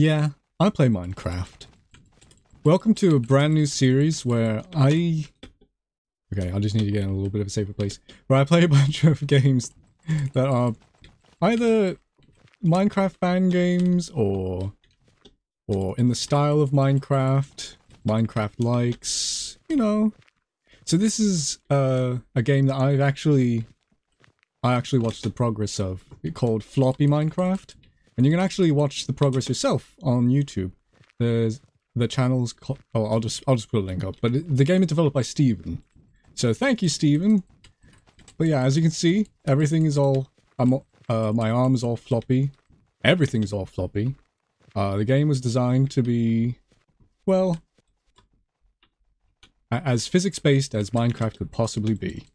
Yeah, I play Minecraft. Welcome to a brand new series where I... Okay, I just need to get in a little bit of a safer place. Where I play a bunch of games that are either Minecraft fan games or or in the style of Minecraft, Minecraft likes, you know. So this is uh, a game that I've actually I actually watched the progress of it called Floppy Minecraft. And you can actually watch the progress yourself on YouTube. There's the channel's oh I'll just I'll just put a link up. But the game is developed by Steven. So thank you Steven. But yeah, as you can see, everything is all I'm uh, my arm is all floppy. Everything's all floppy. Uh, the game was designed to be, well, as physics-based as Minecraft could possibly be.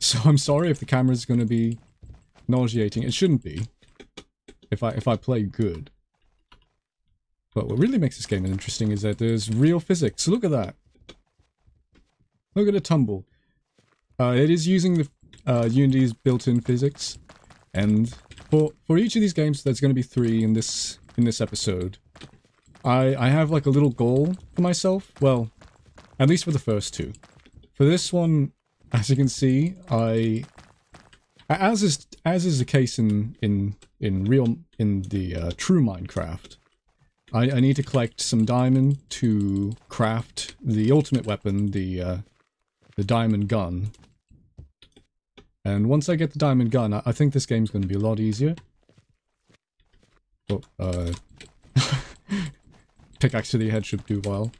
So I'm sorry if the camera's going to be nauseating. It shouldn't be. If I if I play good. But what really makes this game interesting is that there's real physics. Look at that. Look at the tumble. Uh, it is using the uh, Unity's built-in physics, and for for each of these games, there's going to be three in this in this episode. I I have like a little goal for myself. Well, at least for the first two. For this one, as you can see, I as is as is the case in in in real in the uh, true Minecraft. I, I need to collect some diamond to craft the ultimate weapon, the uh, the diamond gun. And once I get the diamond gun, I, I think this game's going to be a lot easier. Oh, uh... Pickaxe to the head should do well.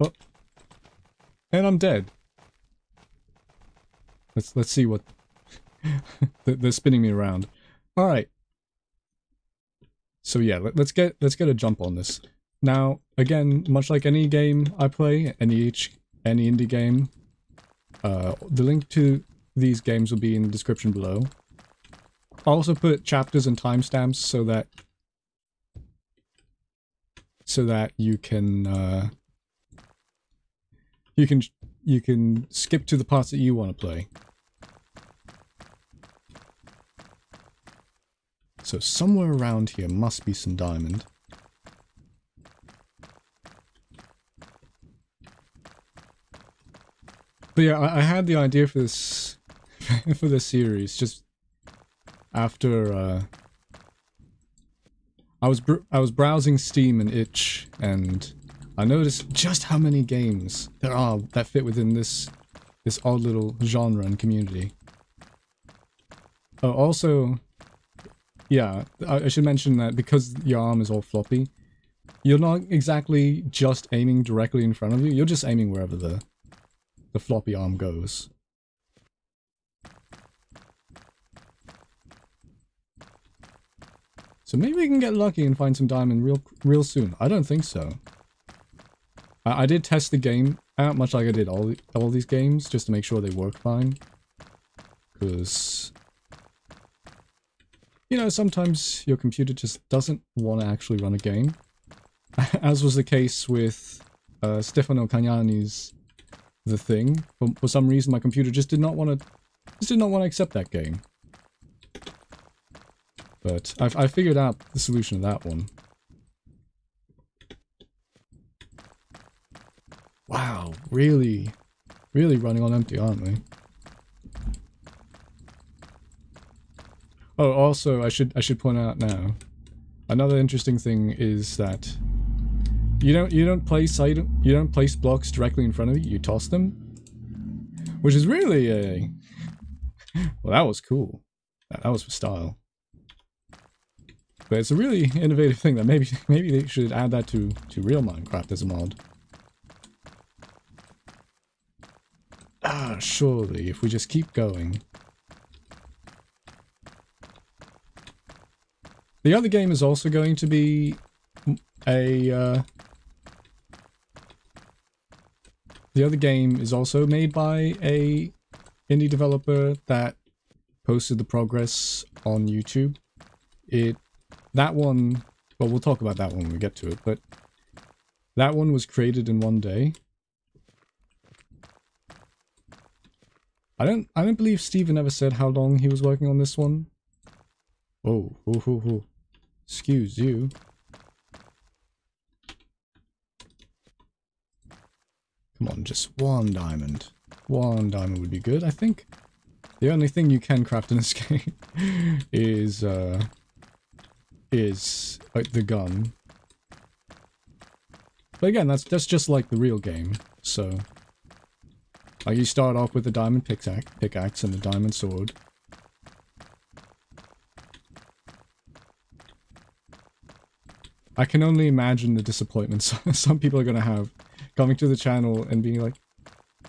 Oh. And I'm dead. Let's let's see what... They're spinning me around. Alright. So yeah, let, us get let's get a jump on this. Now, again, much like any game I play, any any indie game, uh, the link to these games will be in the description below. I'll also put chapters and timestamps so that so that you can uh, you can you can skip to the parts that you want to play. So somewhere around here must be some diamond. But yeah, I, I had the idea for this for this series just after uh, I was I was browsing Steam and itch and I noticed just how many games there are that fit within this this odd little genre and community. Oh, also, yeah, I, should mention that because your arm is all floppy, you're not exactly just aiming directly in front of you, you're just aiming wherever the, the floppy arm goes. So maybe we can get lucky and find some diamond real real soon. I don't think so. I, I did test the game out, much like I did all, all these games, just to make sure they work fine. Because... You know, sometimes your computer just doesn't want to actually run a game. As was the case with uh, Stefano Cagnani's The Thing. For, for some reason, my computer just did not want to... Just did not want to accept that game. But I've, I figured out the solution to that one. Wow, really, really running on empty, aren't we? Oh, also, I should I should point out now. Another interesting thing is that you don't you don't place item you don't place blocks directly in front of you. You toss them, which is really a well. That was cool. That, that was for style. But it's a really innovative thing that maybe maybe they should add that to, to real Minecraft as a mod. Ah, surely, if we just keep going. The other game is also going to be a... Uh, the other game is also made by a indie developer that posted the progress on YouTube. It that one, well, we'll talk about that when we get to it, but that one was created in one day. I don't, I don't believe Steven ever said how long he was working on this one. Oh, oh, oh, oh. Excuse you. Come on, just one diamond. One diamond would be good, I think. The only thing you can craft in this game is, uh, is uh, the gun. But again, that's that's just like the real game. So, like you start off with a diamond pickaxe, pickaxe and a diamond sword, I can only imagine the disappointments some people are gonna have coming to the channel and being like,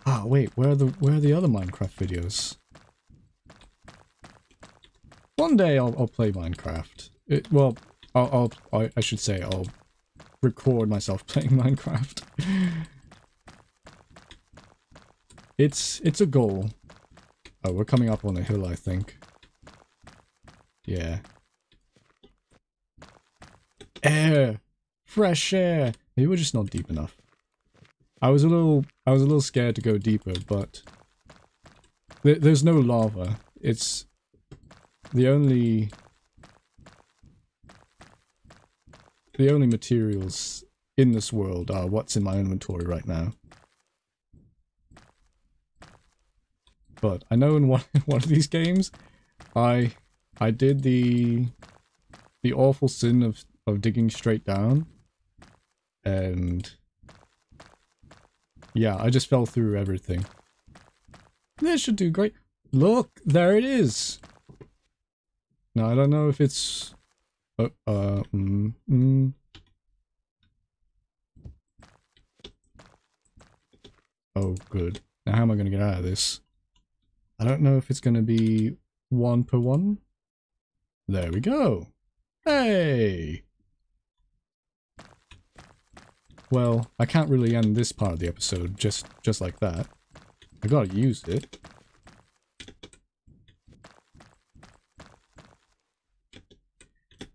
"Ah, wait, where are the where are the other Minecraft videos?" One day I'll, I'll play Minecraft. It, well, I'll, I'll, I should say I'll record myself playing Minecraft. it's, it's a goal. Oh, we're coming up on a hill, I think. Yeah. Air! Fresh air! Maybe we're just not deep enough. I was a little, I was a little scared to go deeper, but th there's no lava. It's the only the only materials in this world are what's in my inventory right now. But I know in one one of these games, I I did the the awful sin of of digging straight down, and yeah, I just fell through everything. This should do great. Look, there it is. Now, I don't know if it's... Uh, uh, mm, mm. Oh, good. Now, how am I going to get out of this? I don't know if it's going to be one per one. There we go. Hey! Well, I can't really end this part of the episode just, just like that. I gotta use it.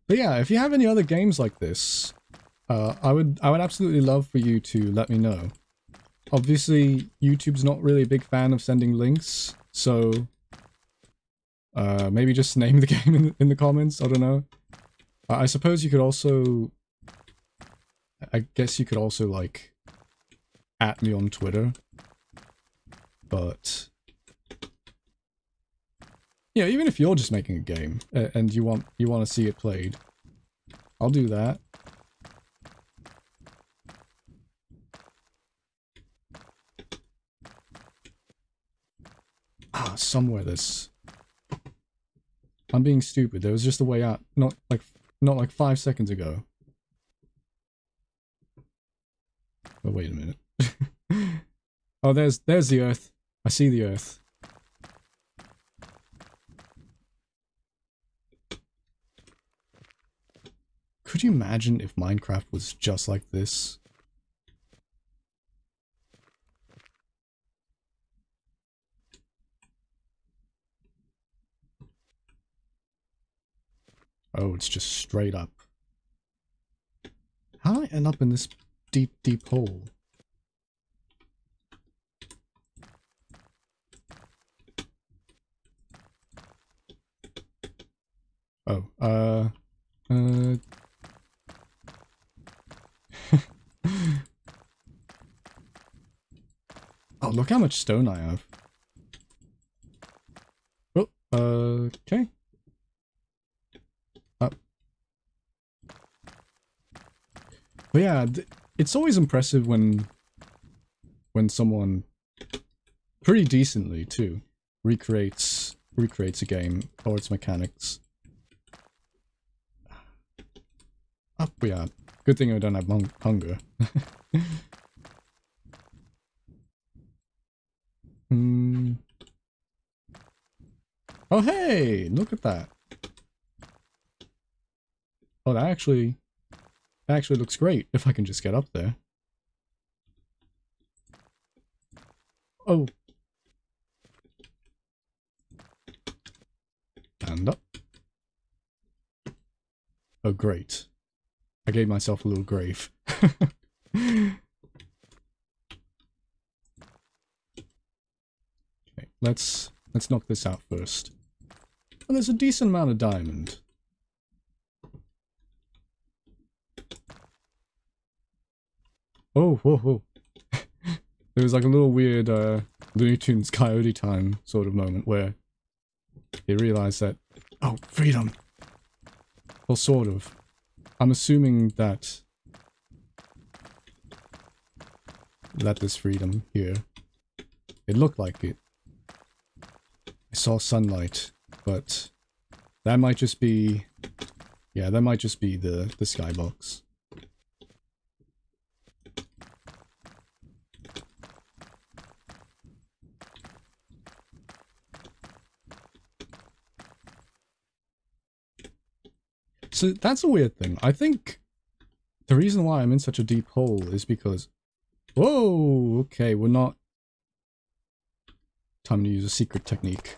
But yeah, if you have any other games like this, uh, I would I would absolutely love for you to let me know. Obviously, YouTube's not really a big fan of sending links, so uh, maybe just name the game in, in the comments, I don't know. I suppose you could also... I guess you could also, like, at me on Twitter. But... Yeah, even if you're just making a game and you want you want to see it played, I'll do that. Ah, somewhere this. I'm being stupid. There was just a way out, not like not like five seconds ago. Oh wait a minute. oh, there's there's the Earth. I see the Earth. Could you imagine if Minecraft was just like this? Oh, it's just straight up. How did I end up in this deep, deep hole? Oh, uh, uh, oh, look how much stone I have. Oh, uh, okay. Up. But yeah, it's always impressive when when someone pretty decently too recreates recreates a game or its mechanics. Up we are. Good thing I don't have hunger. hmm. Oh, hey! Look at that. Oh, that actually... Actually looks great, if I can just get up there. Oh. And up. Oh, great. I gave myself a little grave. okay, let's let's knock this out first. And there's a decent amount of diamond. Oh, whoa, whoa. It was like a little weird uh, Looney Tunes Coyote Time sort of moment where he realized that, oh, freedom. Well, sort of. I'm assuming that that this freedom here. It looked like it. I saw sunlight, but that might just be... Yeah, that might just be the, the skybox. So that's a weird thing. I think the reason why I'm in such a deep hole is because... Whoa! Okay, we're not... Time to use a secret technique.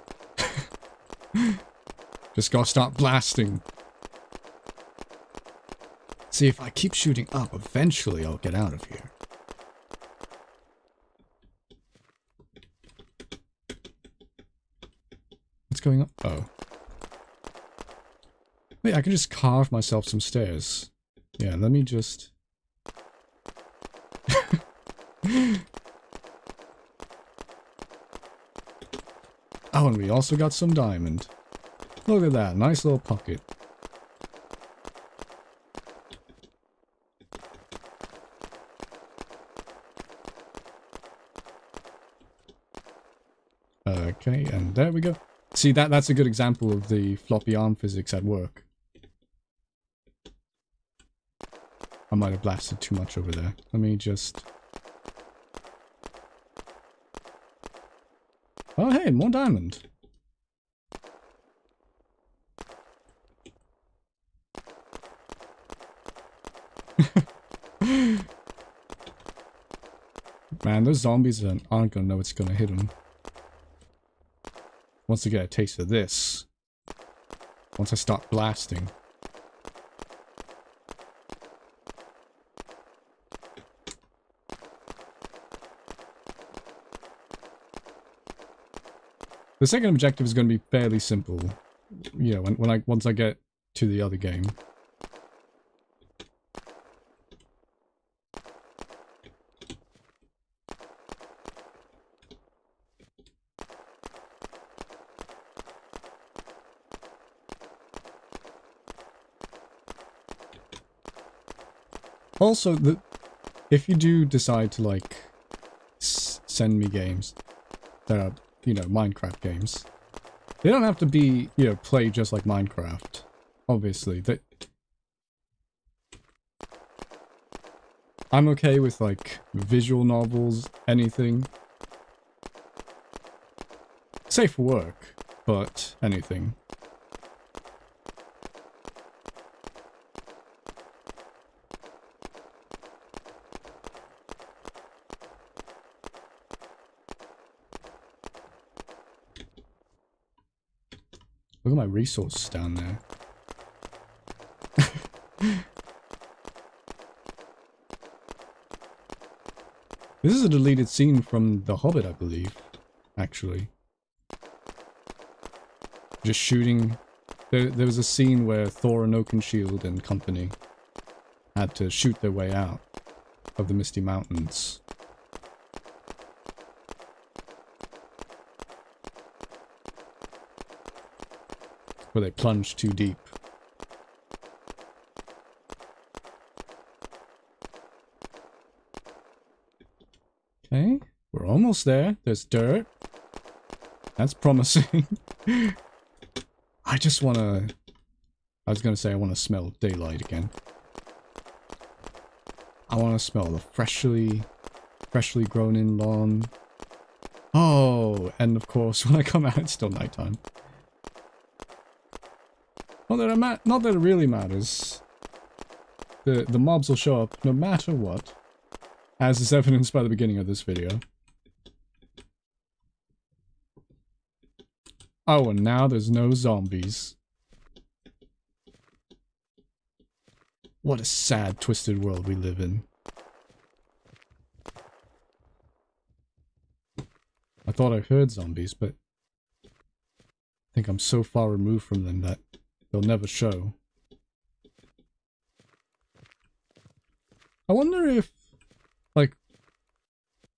Just gotta start blasting. See, if I keep shooting up, eventually I'll get out of here. What's going on? Oh. Wait, I can just carve myself some stairs. Yeah, let me just... oh, and we also got some diamond. Look at that, nice little pocket. Okay, and there we go. See, that that's a good example of the floppy arm physics at work. Might have blasted too much over there. Let me just... Oh, hey, more diamond. Man, those zombies aren't gonna know what's gonna hit them. Once they get a taste of this. Once I start blasting. The second objective is going to be fairly simple. You know, when, when I once I get to the other game. Also, the if you do decide to like send me games that are you know, Minecraft games. They don't have to be, you know, played just like Minecraft. Obviously. That I'm okay with like visual novels, anything. Safe work, but anything. Resources down there. this is a deleted scene from The Hobbit, I believe, actually. Just shooting. There, there was a scene where Thorin Oakenshield and company had to shoot their way out of the Misty Mountains. Where they plunge too deep. Okay, we're almost there. There's dirt. That's promising. I just want to... I was going to say I want to smell daylight again. I want to smell the freshly, freshly grown in lawn. Oh, and of course, when I come out, it's still nighttime. Not that, it not that it really matters. The, the mobs will show up no matter what, as is evidenced by the beginning of this video. Oh, and now there's no zombies. What a sad, twisted world we live in. I thought I heard zombies, but I think I'm so far removed from them that They'll never show. I wonder if, like,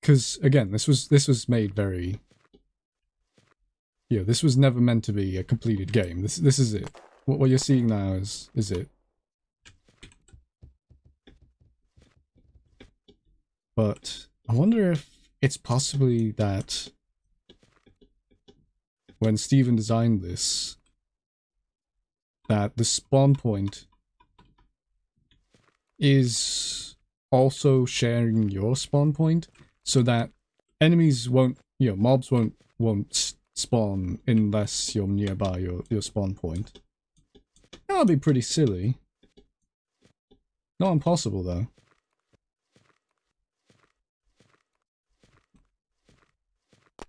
because again, this was this was made very. Yeah, this was never meant to be a completed game. This this is it. What what you're seeing now is is it. But I wonder if it's possibly that when Steven designed this, that the spawn point is also sharing your spawn point so that enemies won't, you know, mobs won't won't spawn unless you're nearby your, your spawn point. That'll be pretty silly. Not impossible though.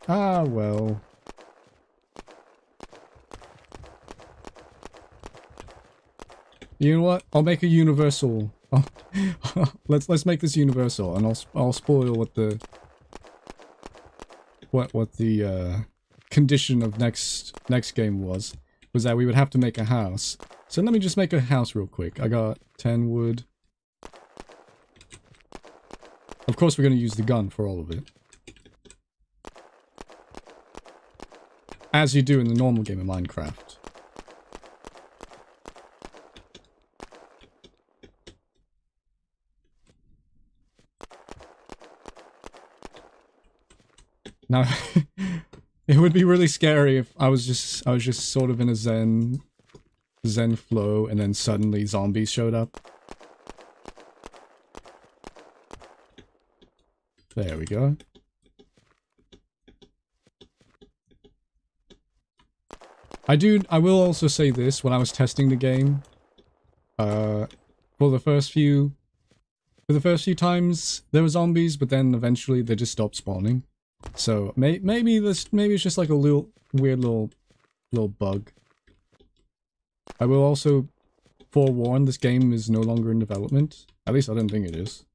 Ah, well. You know what? I'll make a universal. let's let's make this universal, and I'll I'll spoil what the what what the uh, condition of next next game was. Was that we would have to make a house. So let me just make a house real quick. I got ten wood. Of course, we're going to use the gun for all of it. As you do in the normal game of Minecraft. Now, it would be really scary if I was just I was just sort of in a zen zen flow and then suddenly zombies showed up. There we go. I do I will also say this when I was testing the game uh for the first few for the first few times there were zombies but then eventually they just stopped spawning. So may maybe this maybe it's just like a little weird little little bug. I will also forewarn this game is no longer in development. At least I don't think it is.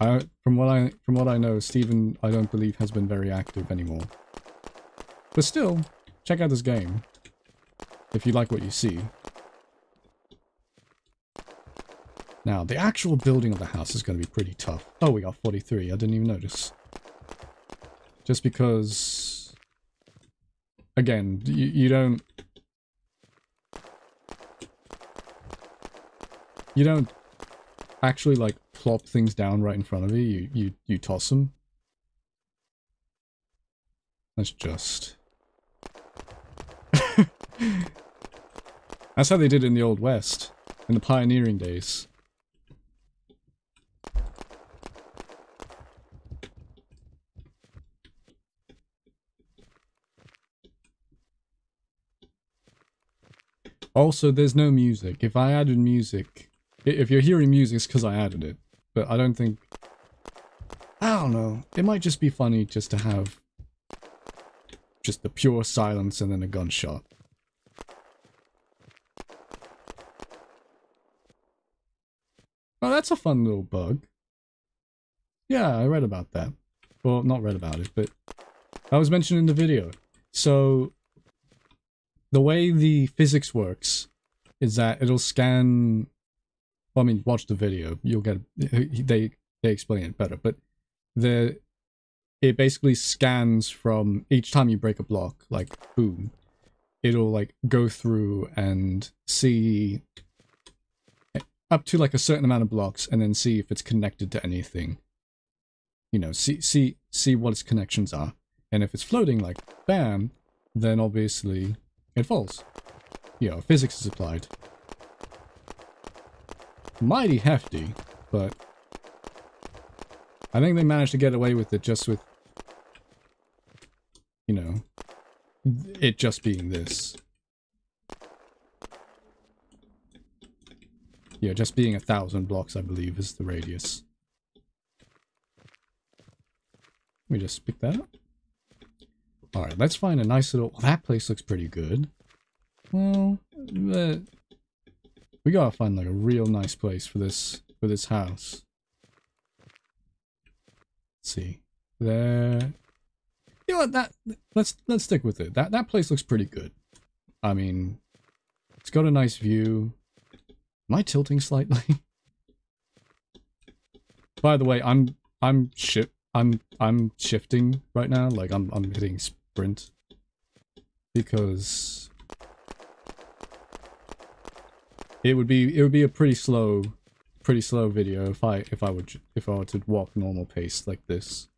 I from what I from what I know, Steven I don't believe has been very active anymore. But still, check out this game. If you like what you see. Now, the actual building of the house is going to be pretty tough. Oh, we got 43. I didn't even notice. Just because, again, you, you don't, you don't actually like plop things down right in front of you. You, you, you toss them. That's just. That's how they did it in the Old West, in the pioneering days. Also, there's no music. If I added music, if you're hearing music, it's because I added it. But I don't think... I don't know. It might just be funny just to have just the pure silence and then a gunshot. Oh, that's a fun little bug. Yeah, I read about that. Well, not read about it, but I was mentioned in the video. So, the way the physics works is that it'll scan well, I mean watch the video. You'll get they they explain it better but the it basically scans from each time you break a block like boom it'll like go through and see up to like a certain amount of blocks and then see if it's connected to anything. You know see see see what its connections are. And if it's floating like bam then obviously it falls. Know, physics is applied. Mighty hefty, but I think they managed to get away with it just with, you know, it just being this. Yeah, just being a thousand blocks, I believe, is the radius. Let me just pick that up. Alright, let's find a nice little... Well, that place looks pretty good. Well, uh, we gotta find like a real nice place for this for this house. Let's see. There. You know what? That let's let's stick with it. That that place looks pretty good. I mean, it's got a nice view. Am I tilting slightly? By the way, I'm I'm ship I'm I'm shifting right now, like I'm I'm hitting sprint because it would be it would be a pretty slow pretty slow video if I if I would if I were to walk normal pace like this.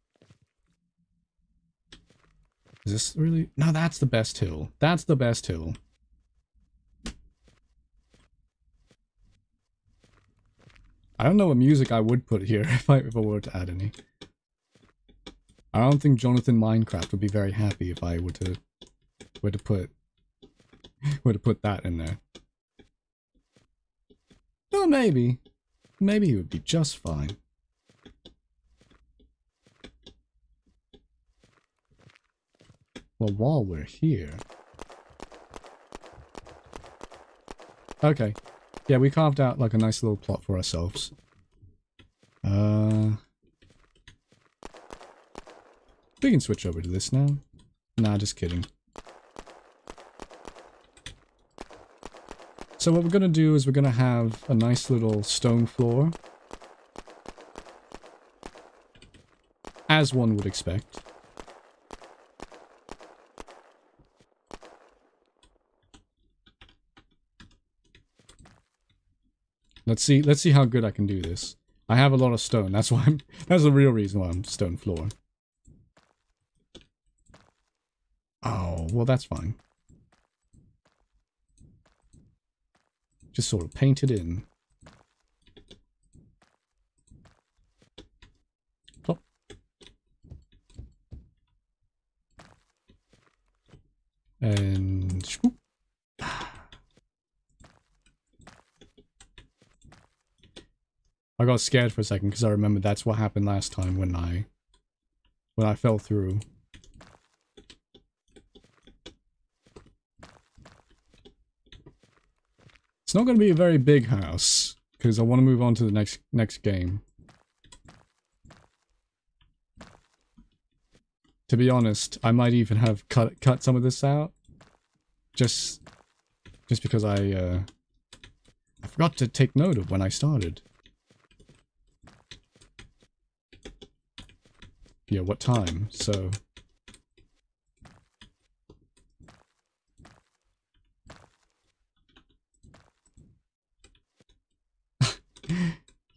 Is this really No, that's the best hill. That's the best hill. I don't know what music I would put here if I if I were to add any. I don't think Jonathan Minecraft would be very happy if I were to were to put were to put that in there. Well, maybe. Maybe he would be just fine. Well, while we're here... Okay. Yeah, we carved out like a nice little plot for ourselves. Uh... We can switch over to this now. Nah, just kidding. So what we're going to do is we're going to have a nice little stone floor. As one would expect. Let's see, let's see how good I can do this. I have a lot of stone. That's why I'm, that's the real reason why I'm stone floor. Oh, well that's fine. Just sort of paint it in. And swoop. I got scared for a second because I remember that's what happened last time when I when I fell through. It's not going to be a very big house because I want to move on to the next next game. To be honest, I might even have cut cut some of this out just just because I uh I forgot to take note of when I started. Yeah, what time? So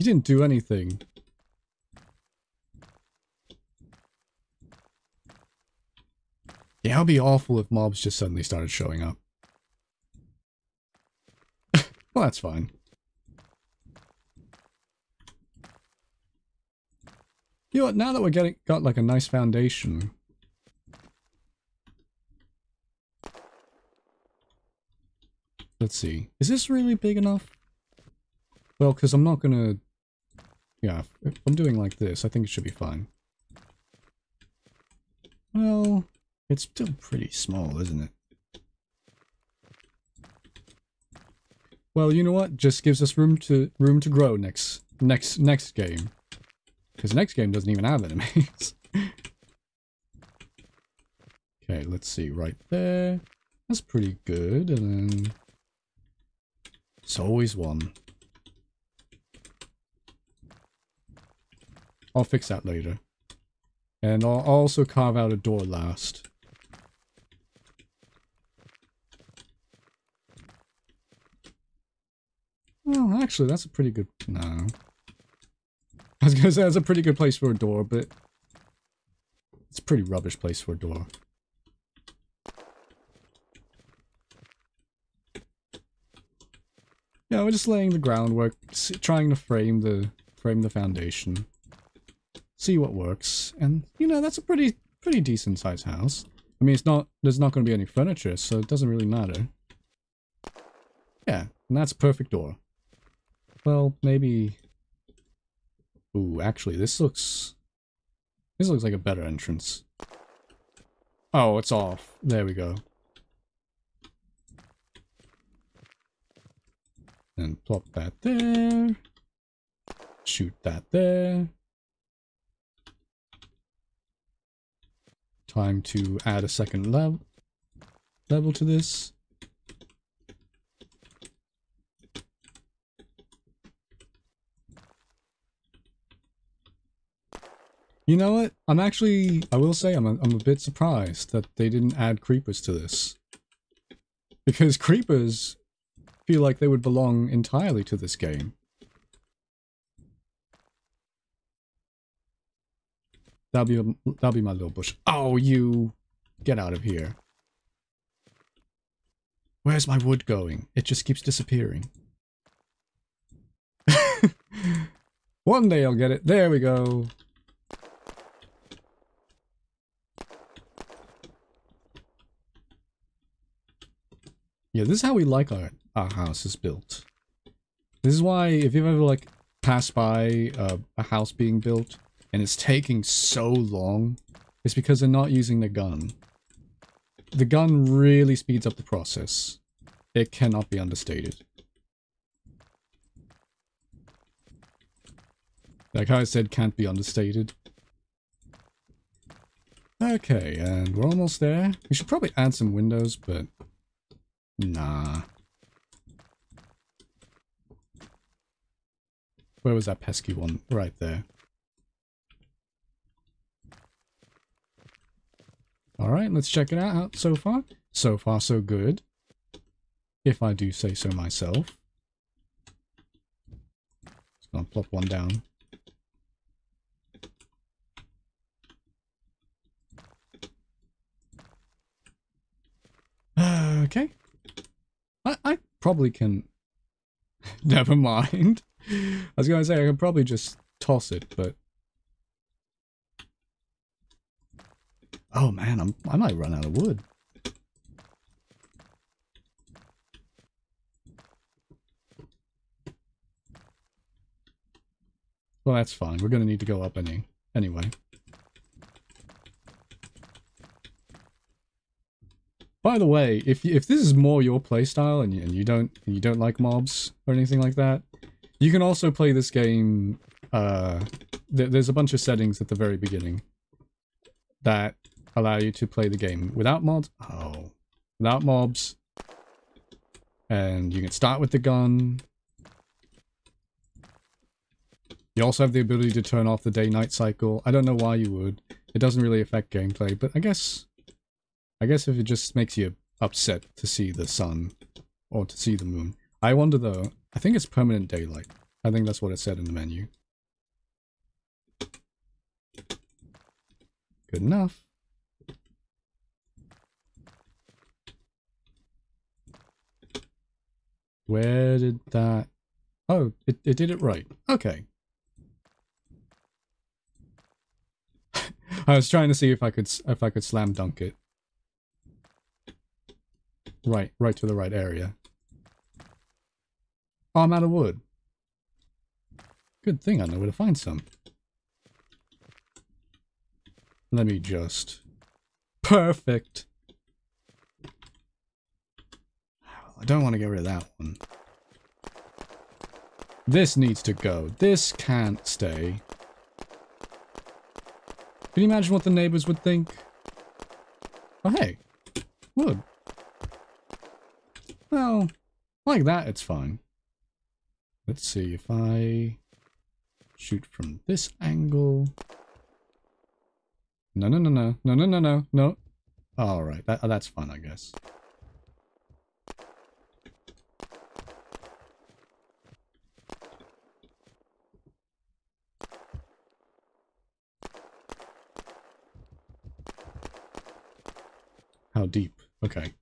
You didn't do anything. Yeah, it'd be awful if mobs just suddenly started showing up. well, that's fine. You know what, now that we're getting got like a nice foundation. Let's see. Is this really big enough? Well, because I'm not gonna yeah, if I'm doing like this, I think it should be fine. Well, it's still pretty small, isn't it? Well, you know what? Just gives us room to room to grow next next next game. Because next game doesn't even have enemies. okay, let's see. Right there. That's pretty good. And then... It's always one. I'll fix that later. And I'll also carve out a door last. Well, actually, that's a pretty good... No. I was gonna say that's a pretty good place for a door, but... It's a pretty rubbish place for a door. Yeah, we're just laying the groundwork, trying to frame the frame the foundation see what works. And, you know, that's a pretty, pretty decent sized house. I mean, it's not, there's not going to be any furniture, so it doesn't really matter. Yeah, and that's a perfect door. Well, maybe... Ooh, actually, this looks... This looks like a better entrance. Oh, it's off. There we go. And plop that there. Shoot that there. Time to add a second level level to this. You know what? I'm actually, I will say I'm a, I'm a bit surprised that they didn't add creepers to this. Because creepers feel like they would belong entirely to this game. That'll be, that'll be my little bush. Oh, you! Get out of here. Where's my wood going? It just keeps disappearing. One day I'll get it. There we go. Yeah, this is how we like our, our house is built. This is why, if you've ever, like, passed by uh, a house being built, and it's taking so long, it's because they're not using the gun. The gun really speeds up the process. It cannot be understated. Like I said, can't be understated. Okay, and we're almost there. We should probably add some windows, but... Nah. Where was that pesky one? Right there. Alright, let's check it out so far. So far, so good. If I do say so myself. Just gonna plop one down. Okay. I, I probably can... Never mind. I was gonna say, I could probably just toss it, but... Oh man, I'm, I might run out of wood. Well, that's fine. We're going to need to go up any anyway. By the way, if if this is more your playstyle and you, and you don't you don't like mobs or anything like that, you can also play this game. Uh, th there's a bunch of settings at the very beginning that allow you to play the game without mods. Oh, without mobs. And you can start with the gun. You also have the ability to turn off the day-night cycle. I don't know why you would. It doesn't really affect gameplay, but I guess... I guess if it just makes you upset to see the sun or to see the moon. I wonder though, I think it's permanent daylight. I think that's what it said in the menu. Good enough. Where did that... Oh, it, it did it right. Okay. I was trying to see if I could if I could slam dunk it. Right, right to the right area. Oh, I'm out of wood. Good thing I know where to find some. Let me just... Perfect! I don't want to get rid of that one. This needs to go. This can't stay. Can you imagine what the neighbors would think? Oh, hey. Wood. Well, like that, it's fine. Let's see if I shoot from this angle. No, no, no, no, no, no, no, no, no. All right, that, that's fine, I guess. Deep? Okay.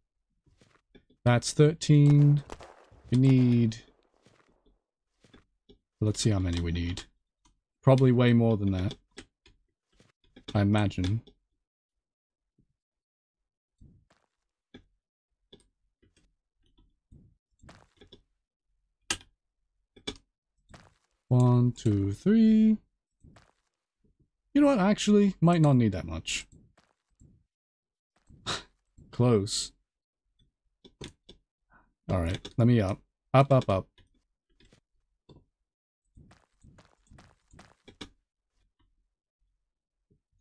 That's 13. We need... Let's see how many we need. Probably way more than that. I imagine. One, two, three. You know what, actually, might not need that much. Close. Alright, let me up. Up, up, up.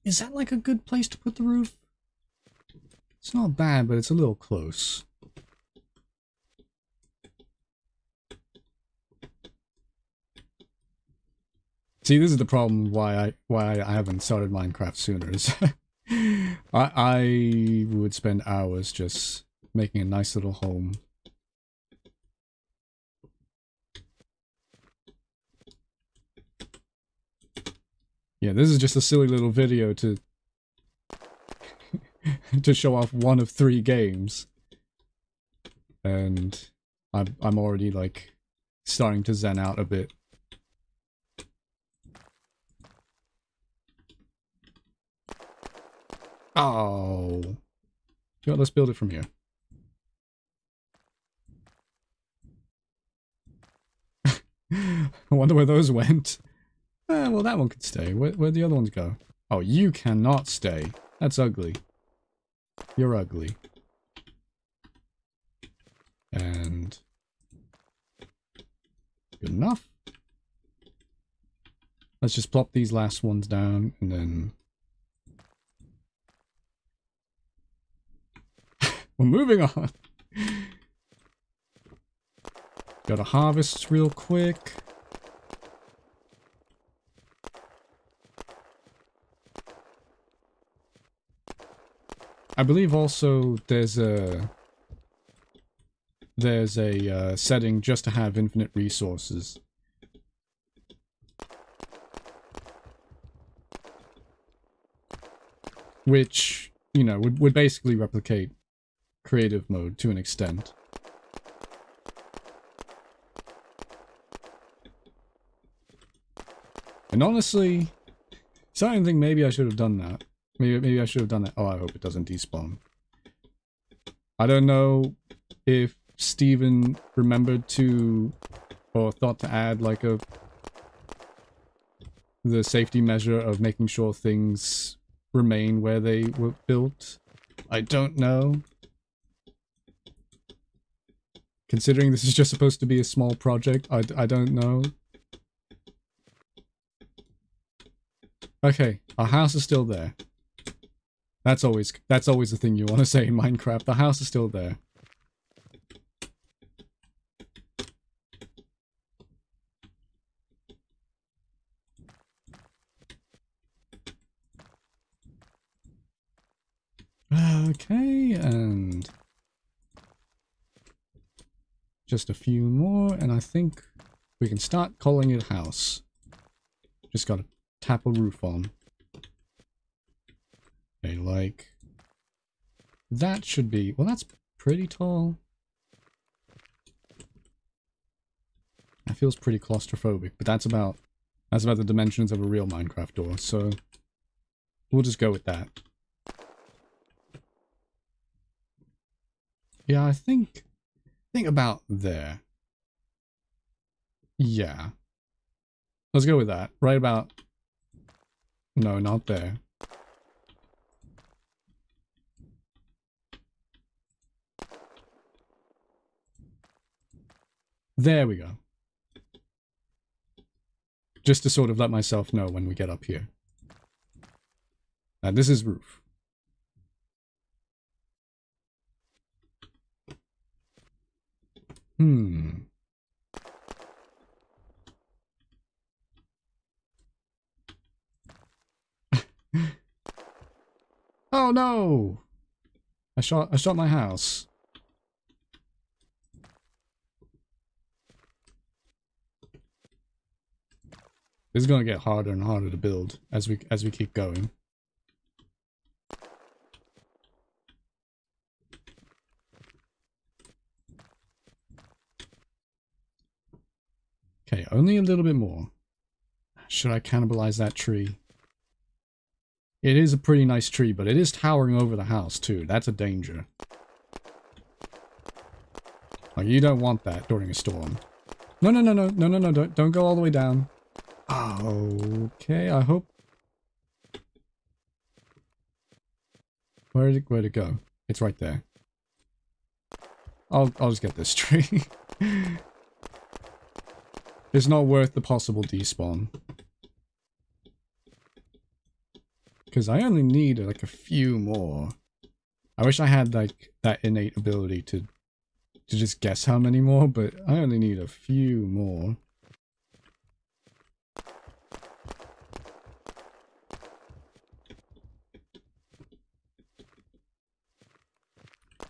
Is that like a good place to put the roof? It's not bad, but it's a little close. See, this is the problem why I why I haven't started Minecraft sooner. I I would spend hours just making a nice little home. Yeah, this is just a silly little video to to show off one of three games. And I'm I'm already like starting to zen out a bit. Oh. You know let's build it from here. I wonder where those went. Eh, well, that one could stay. Where, where'd the other ones go? Oh, you cannot stay. That's ugly. You're ugly. And... Good enough. Let's just plop these last ones down, and then... We're moving on! Gotta harvest real quick. I believe also there's a there's a uh, setting just to have infinite resources. Which, you know, would, would basically replicate creative mode to an extent. And honestly, I don't think maybe I should have done that. Maybe, maybe I should have done that. Oh, I hope it doesn't despawn. I don't know if Steven remembered to, or thought to add like a, the safety measure of making sure things remain where they were built. I don't know. Considering this is just supposed to be a small project, I, I don't know. Okay, our house is still there. That's always that's always the thing you want to say in Minecraft. The house is still there. Okay, and just a few more, and I think we can start calling it house. Just gotta tap a roof on. Okay, like... That should be... Well, that's pretty tall. That feels pretty claustrophobic, but that's about... That's about the dimensions of a real Minecraft door, so... We'll just go with that. Yeah, I think... think about there. Yeah. Let's go with that. Right about... No, not there. There we go. Just to sort of let myself know when we get up here. And this is roof. Hmm. oh no! I shot I shot my house. This is gonna get harder and harder to build as we as we keep going. Okay, only a little bit more. Should I cannibalize that tree? It is a pretty nice tree, but it is towering over the house too. That's a danger. Like, you don't want that during a storm. No, no, no, no, no, no, no, don't, don't go all the way down. Okay, I hope... Where did it, where'd it go? It's right there. I'll, I'll just get this tree. It's not worth the possible despawn. Because I only need like a few more. I wish I had like that innate ability to to just guess how many more, but I only need a few more.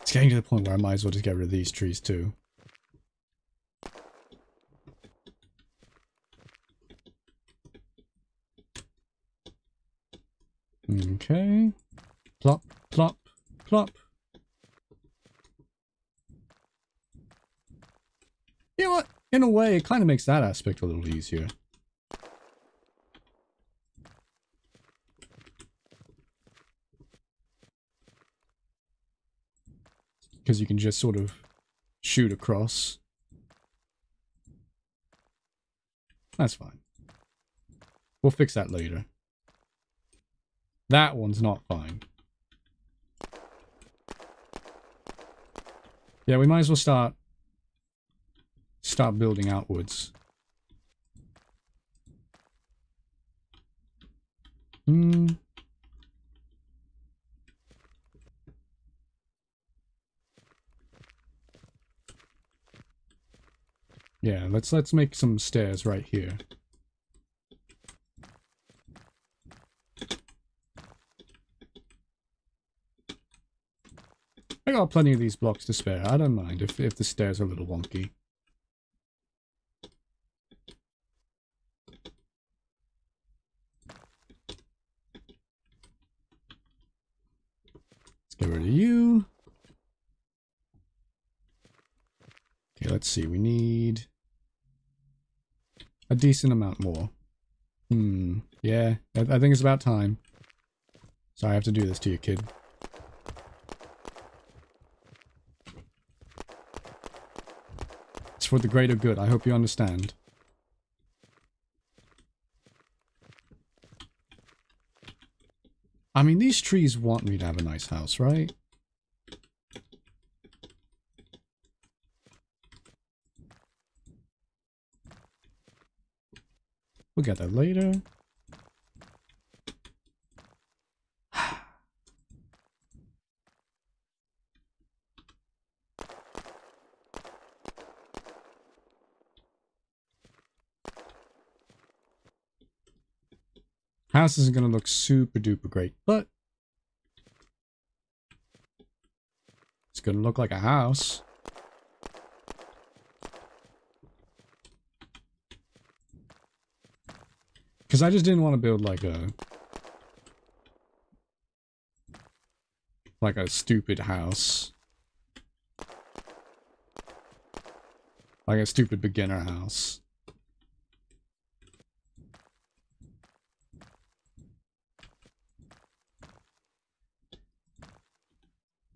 It's getting to the point where I might as well just get rid of these trees too. Okay. Plop, plop, plop. You know what? In a way, it kind of makes that aspect a little easier. Because you can just sort of shoot across. That's fine. We'll fix that later. That one's not fine. Yeah, we might as well start start building outwards. Hmm. Yeah, let's let's make some stairs right here. I got plenty of these blocks to spare. I don't mind if, if the stairs are a little wonky. Let's get rid of you. Okay, let's see. We need a decent amount more. Hmm. Yeah, I, I think it's about time. Sorry I have to do this to you, kid. For the greater good. I hope you understand. I mean, these trees want me to have a nice house, right? We'll get that later. House isn't going to look super duper great, but it's going to look like a house. Because I just didn't want to build like a... Like a stupid house. Like a stupid beginner house.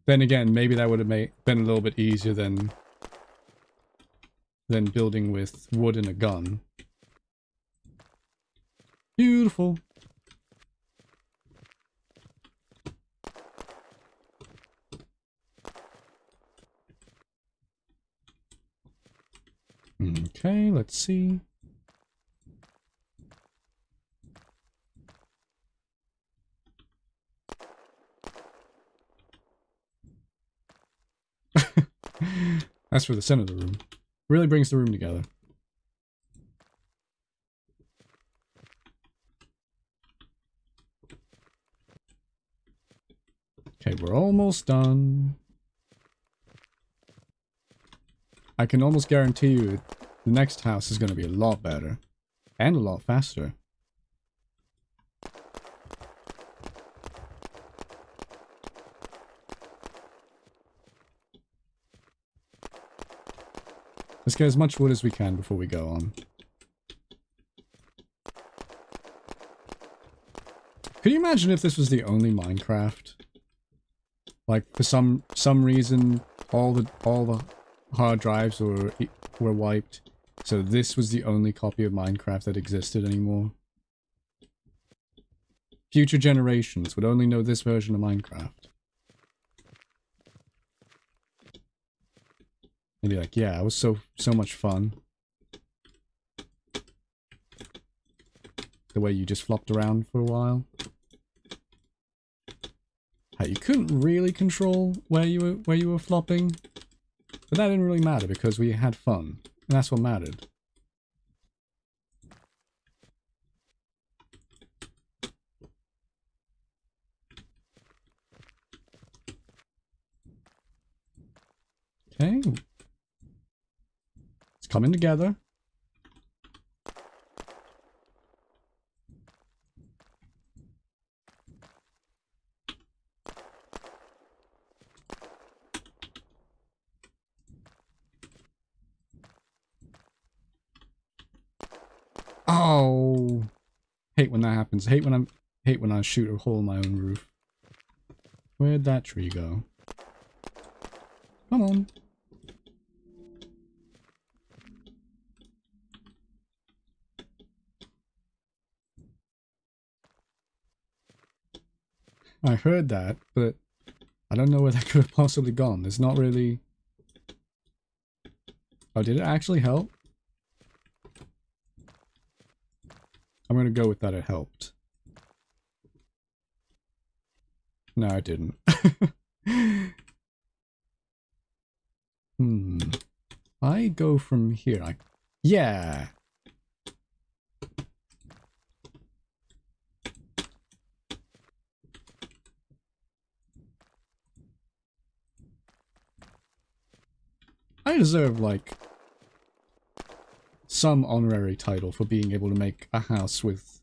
Then again, maybe that would have made, been a little bit easier than than building with wood and a gun. Beautiful. Okay, let's see. That's for the center of the room. Really brings the room together. Okay, we're almost done. I can almost guarantee you the next house is going to be a lot better. And a lot faster. Let's get as much wood as we can before we go on. Could you imagine if this was the only Minecraft? Like, for some some reason, all the all the hard drives were were wiped, so this was the only copy of Minecraft that existed anymore. Future generations would only know this version of Minecraft. And be like, yeah, it was so, so much fun. The way you just flopped around for a while. How you couldn't really control where you were, where you were flopping. But that didn't really matter because we had fun. And that's what mattered. Okay. Coming together. Oh, hate when that happens. Hate when I'm hate when I shoot a hole in my own roof. Where'd that tree go? Come on. I heard that, but I don't know where that could have possibly gone. There's not really... Oh, did it actually help? I'm gonna go with that it helped. No, it didn't. hmm. I go from here. I... Yeah! I deserve, like, some honorary title for being able to make a house with,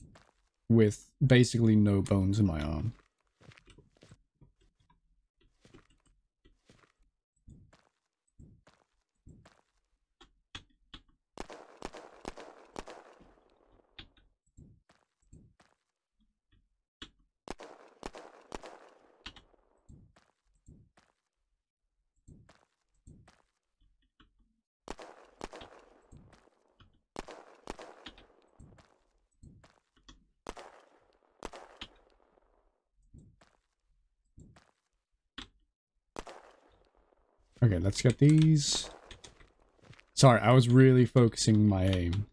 with basically no bones in my arm. Okay, let's get these. Sorry, I was really focusing my aim.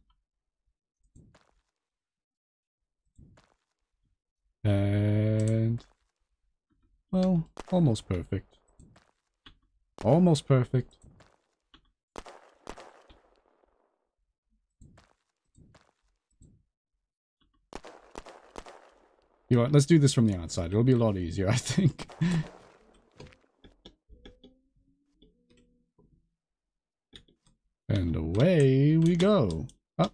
And... Well, almost perfect. Almost perfect. You know what, let's do this from the outside. It'll be a lot easier, I think. And away we go. Up.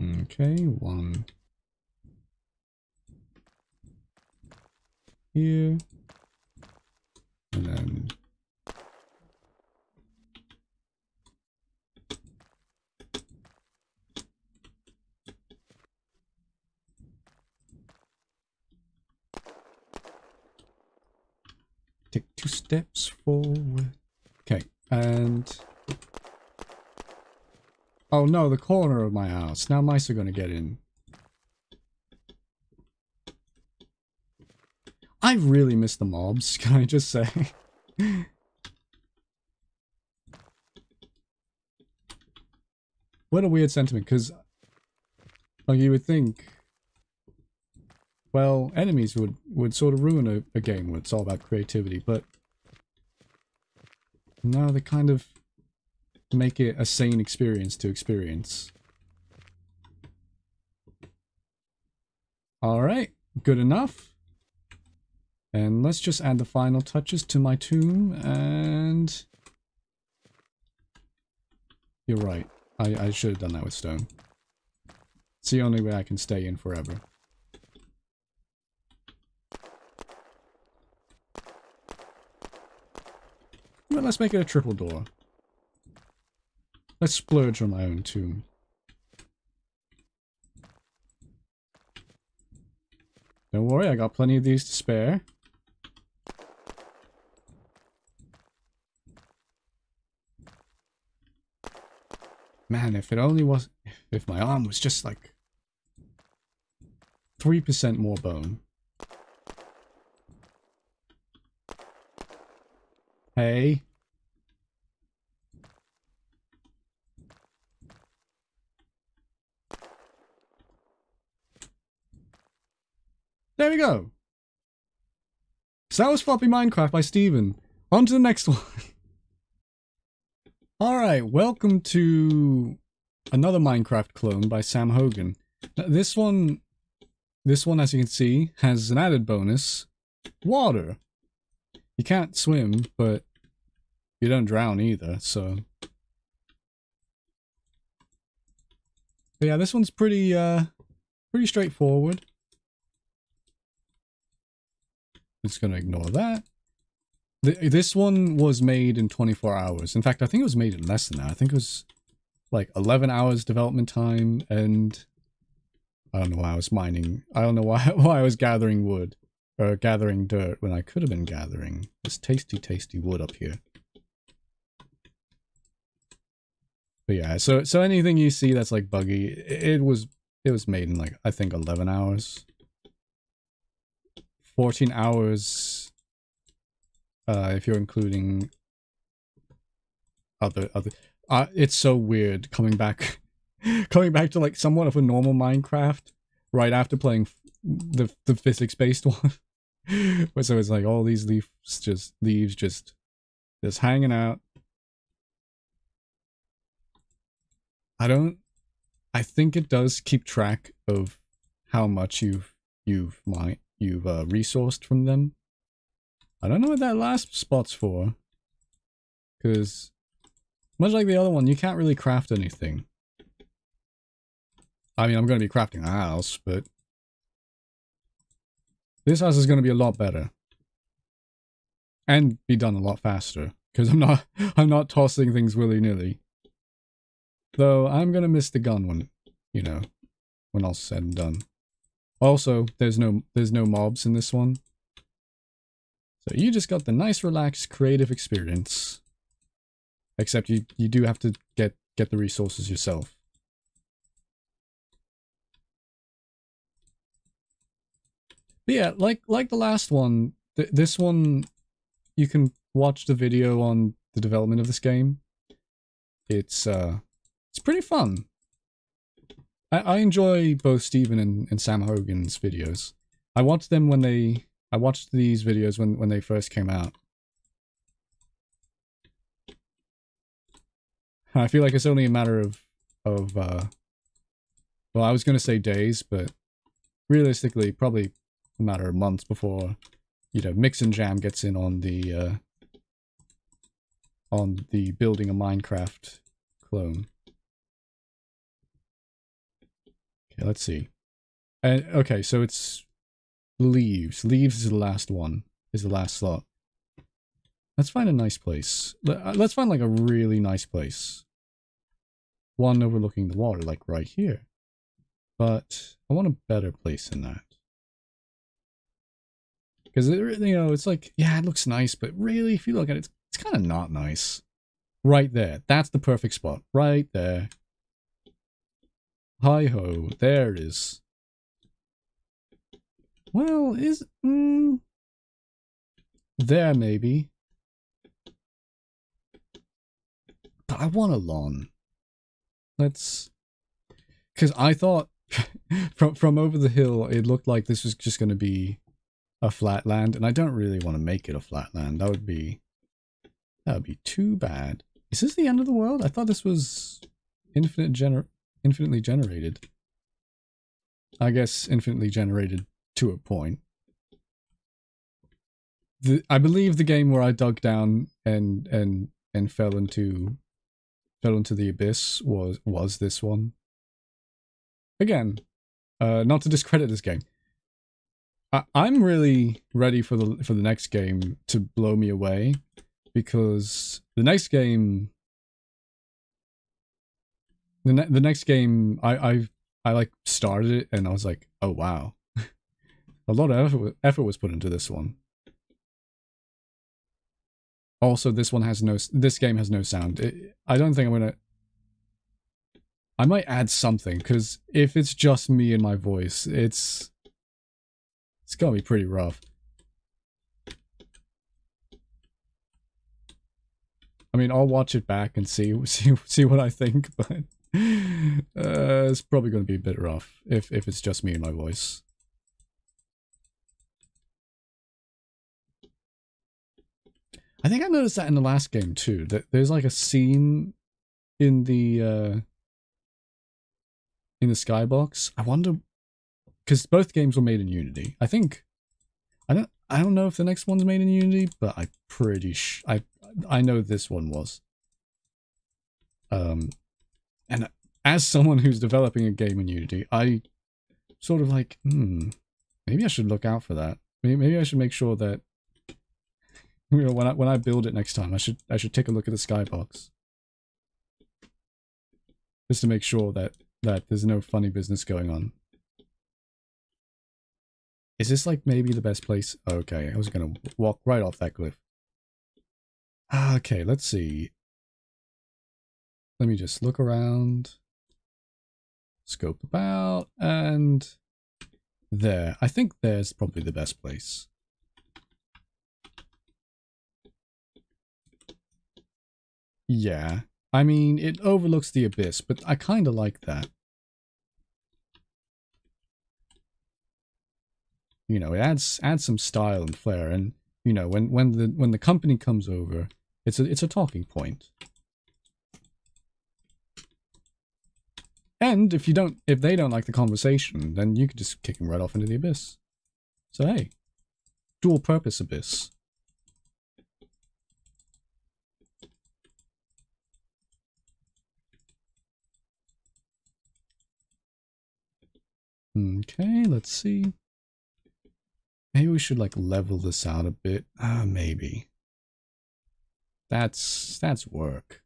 Okay, one. Here. And then Take two steps forward. Okay, and... Oh no, the corner of my house. Now mice are gonna get in. I really miss the mobs, can I just say? what a weird sentiment, because... Like, you would think well, enemies would, would sort of ruin a, a game when it's all about creativity, but no, they kind of make it a sane experience to experience. Alright, good enough. And let's just add the final touches to my tomb, and... You're right, I, I should have done that with stone. It's the only way I can stay in forever. Well, let's make it a triple door. Let's splurge on my own tomb. Don't worry, I got plenty of these to spare. Man, if it only was... If my arm was just like... 3% more bone. Hey. There we go. So that was Floppy Minecraft by Steven. On to the next one. Alright, welcome to another Minecraft clone by Sam Hogan. Now, this one, this one, as you can see, has an added bonus: water. You can't swim, but you don't drown either. So, but yeah, this one's pretty, uh, pretty straightforward. Just gonna ignore that. This one was made in 24 hours. In fact, I think it was made in less than that. I think it was like 11 hours development time and I don't know why I was mining. I don't know why, why I was gathering wood or gathering dirt when I could have been gathering this tasty, tasty wood up here. But yeah, so so anything you see that's like buggy, it was it was made in like I think 11 hours. 14 hours uh, if you're including other other uh, it's so weird coming back coming back to like somewhat of a normal minecraft right after playing the the physics based one so it's like all these leaves just leaves just just hanging out. I don't i think it does keep track of how much you've you've might you've uh, resourced from them I don't know what that last spot's for. Because, much like the other one, you can't really craft anything. I mean, I'm going to be crafting a house, but... This house is going to be a lot better. And be done a lot faster. Because I'm not, I'm not tossing things willy-nilly. Though, I'm going to miss the gun when, you know, when all's said and done. Also, there's no, there's no mobs in this one. So you just got the nice, relaxed, creative experience. Except you, you do have to get, get the resources yourself. But yeah, like like the last one, th this one, you can watch the video on the development of this game. It's uh, it's pretty fun. I, I enjoy both Steven and, and Sam Hogan's videos. I watched them when they I watched these videos when, when they first came out. I feel like it's only a matter of, of uh, well, I was to say days, but realistically, probably a matter of months before, you know, Mix and Jam gets in on the, uh, on the building a Minecraft clone. Okay, let's see. And okay, so it's Leaves. Leaves is the last one. Is the last slot. Let's find a nice place. Uh, let's find like a really nice place. One overlooking the water, like right here. But I want a better place than that. Because, you know, it's like, yeah, it looks nice, but really, if you look at it, it's, it's kind of not nice. Right there. That's the perfect spot. Right there. Hi-ho. There it is. Well, is... Mm, there, maybe. But I want a lawn. Let's... Because I thought from, from over the hill, it looked like this was just going to be a flat land, and I don't really want to make it a flat land. That would be... That would be too bad. Is this the end of the world? I thought this was infinite gener infinitely generated. I guess infinitely generated to a point. The, I believe the game where I dug down and and and fell into fell into the abyss was was this one. Again, uh, not to discredit this game. I, I'm really ready for the for the next game to blow me away because the next game the ne the next game I I I like started it and I was like, oh wow, a lot of effort, effort was put into this one. Also, this one has no, this game has no sound. It, I don't think I'm gonna, I might add something, because if it's just me and my voice, it's, it's gonna be pretty rough. I mean, I'll watch it back and see see see what I think, but uh, it's probably going to be a bit rough if if it's just me and my voice. I think I noticed that in the last game too. That there's like a scene in the uh, in the skybox. I wonder because both games were made in Unity. I think I don't I don't know if the next one's made in Unity, but I'm pretty sh I I know this one was. Um, and as someone who's developing a game in Unity, I sort of like, hmm, maybe I should look out for that. Maybe, I should make sure that you know when I when I build it next time, I should I should take a look at the skybox just to make sure that that there's no funny business going on. Is this like maybe the best place? Okay, I was gonna walk right off that cliff. Okay, let's see. Let me just look around, scope about, and there. I think there's probably the best place. Yeah, I mean, it overlooks the abyss, but I kind of like that. You know, it adds adds some style and flair, and you know, when when the when the company comes over, it's a it's a talking point. And if you don't, if they don't like the conversation, then you can just kick them right off into the abyss. So hey, dual purpose abyss. Okay, let's see. Maybe we should like level this out a bit. Ah, maybe. That's that's work.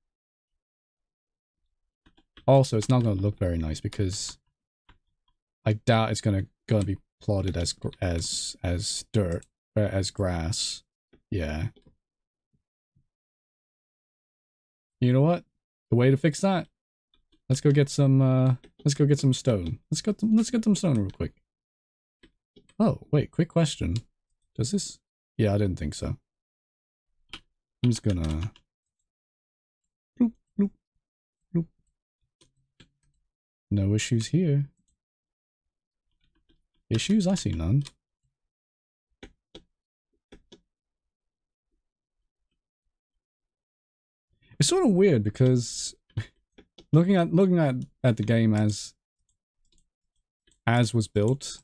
Also, it's not going to look very nice because I doubt it's going to going to be plotted as as as dirt uh, as grass. Yeah. You know what? The way to fix that Let's go get some, uh, let's go get some stone. Let's get some, let's get some stone real quick. Oh, wait, quick question. Does this? Yeah, I didn't think so. I'm just gonna... Bloop, bloop, bloop. No issues here. Issues? I see none. It's sort of weird because looking at looking at at the game as as was built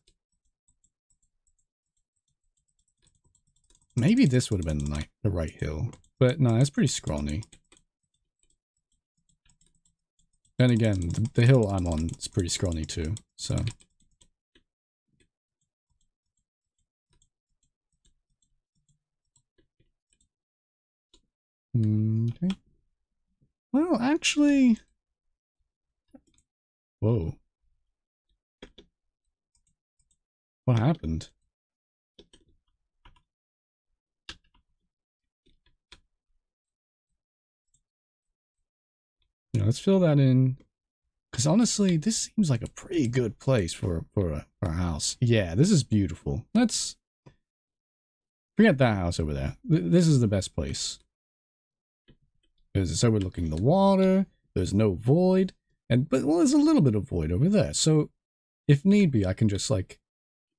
maybe this would have been like the right hill but no it's pretty scrawny then again the, the hill i'm on is pretty scrawny too so okay well actually Whoa. What happened? Let's fill that in. Because honestly, this seems like a pretty good place for, for, a, for a house. Yeah, this is beautiful. Let's... Forget that house over there. This is the best place. Because it's overlooking the water. There's no void. And but well, there's a little bit of void over there. So if need be, I can just like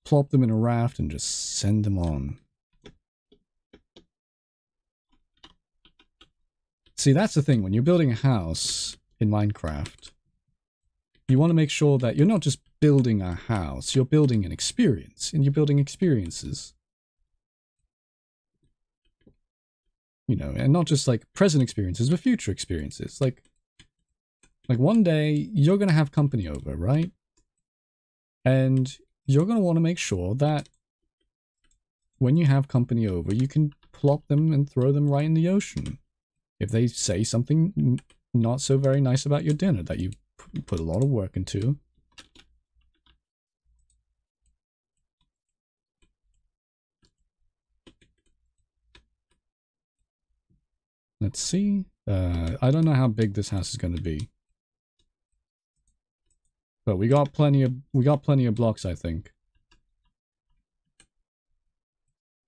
plop them in a raft and just send them on. See, that's the thing. When you're building a house in Minecraft, you want to make sure that you're not just building a house, you're building an experience, and you're building experiences. You know, and not just like present experiences, but future experiences. Like, like one day you're going to have company over, right? And you're going to want to make sure that when you have company over, you can plop them and throw them right in the ocean. If they say something not so very nice about your dinner that you put a lot of work into. Let's see. Uh, I don't know how big this house is going to be. But we got plenty of we got plenty of blocks, I think.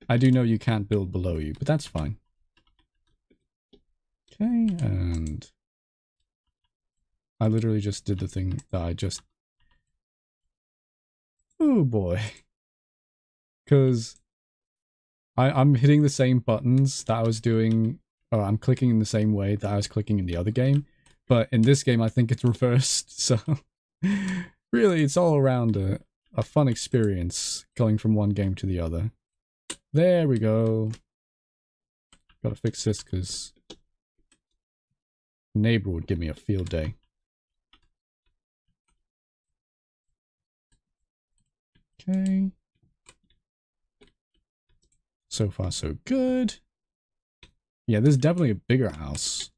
I do know you can't build below you, but that's fine. Okay, and I literally just did the thing that I just Oh boy. Cause I, I'm hitting the same buttons that I was doing or I'm clicking in the same way that I was clicking in the other game. But in this game I think it's reversed, so really, it's all around a, a fun experience going from one game to the other. There we go. Gotta fix this because neighbor would give me a field day. Okay. So far, so good. Yeah, this is definitely a bigger house.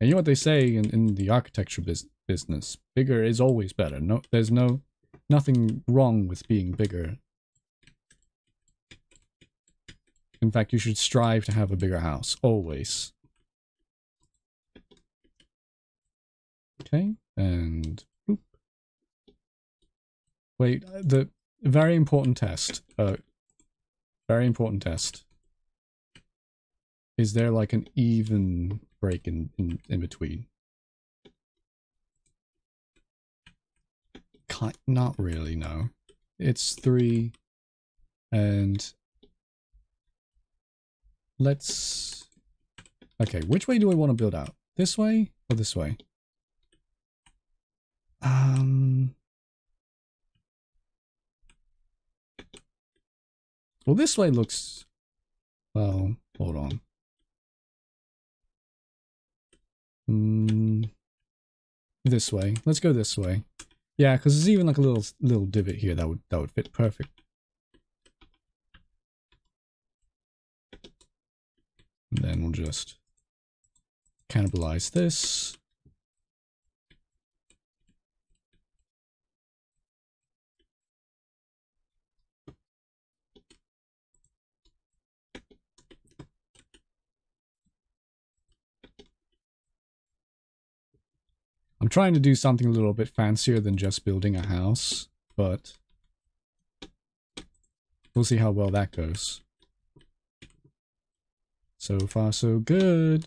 And you know what they say in, in the architecture bus business? Bigger is always better. No, there's no, nothing wrong with being bigger. In fact, you should strive to have a bigger house, always. Okay, and boop. Wait, uh, the very important test. Uh, very important test. Is there like an even break in, in, in between? Not really, no. It's three and let's... Okay, which way do I want to build out? This way or this way? Um... Well, this way looks... Well, hold on. Mm, this way. Let's go this way. Yeah, because there's even like a little little divot here that would that would fit perfect. And then we'll just cannibalize this. I'm trying to do something a little bit fancier than just building a house, but we'll see how well that goes. So far, so good.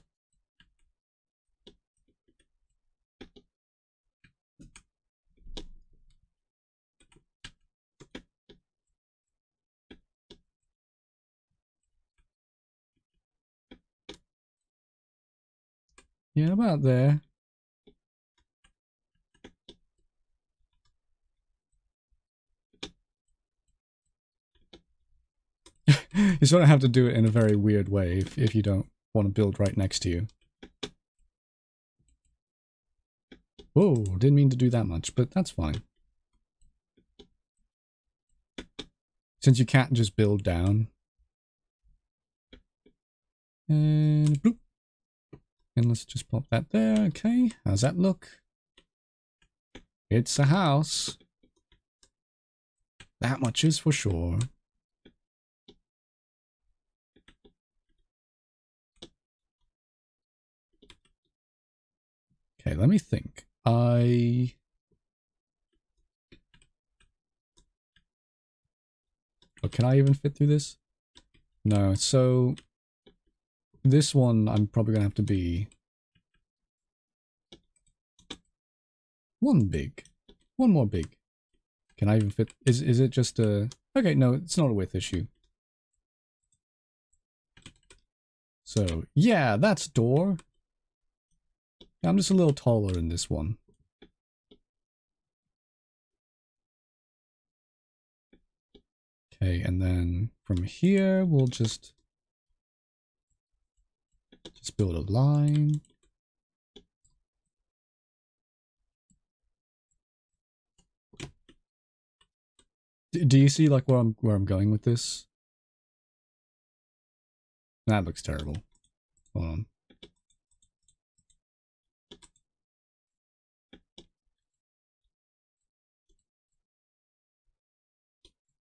Yeah, about there. You sort of have to do it in a very weird way if, if you don't want to build right next to you. Whoa, didn't mean to do that much, but that's fine. Since you can't just build down. And bloop. And let's just pop that there. Okay, how's that look? It's a house. That much is for sure. Okay, let me think. I... Oh, can I even fit through this? No, so... This one, I'm probably going to have to be... One big. One more big. Can I even fit... Is, is it just a... Okay, no, it's not a width issue. So, yeah, that's door. I'm just a little taller in this one. Okay, and then from here, we'll just, just build a line. do you see like where I'm where I'm going with this? That looks terrible. Hold on.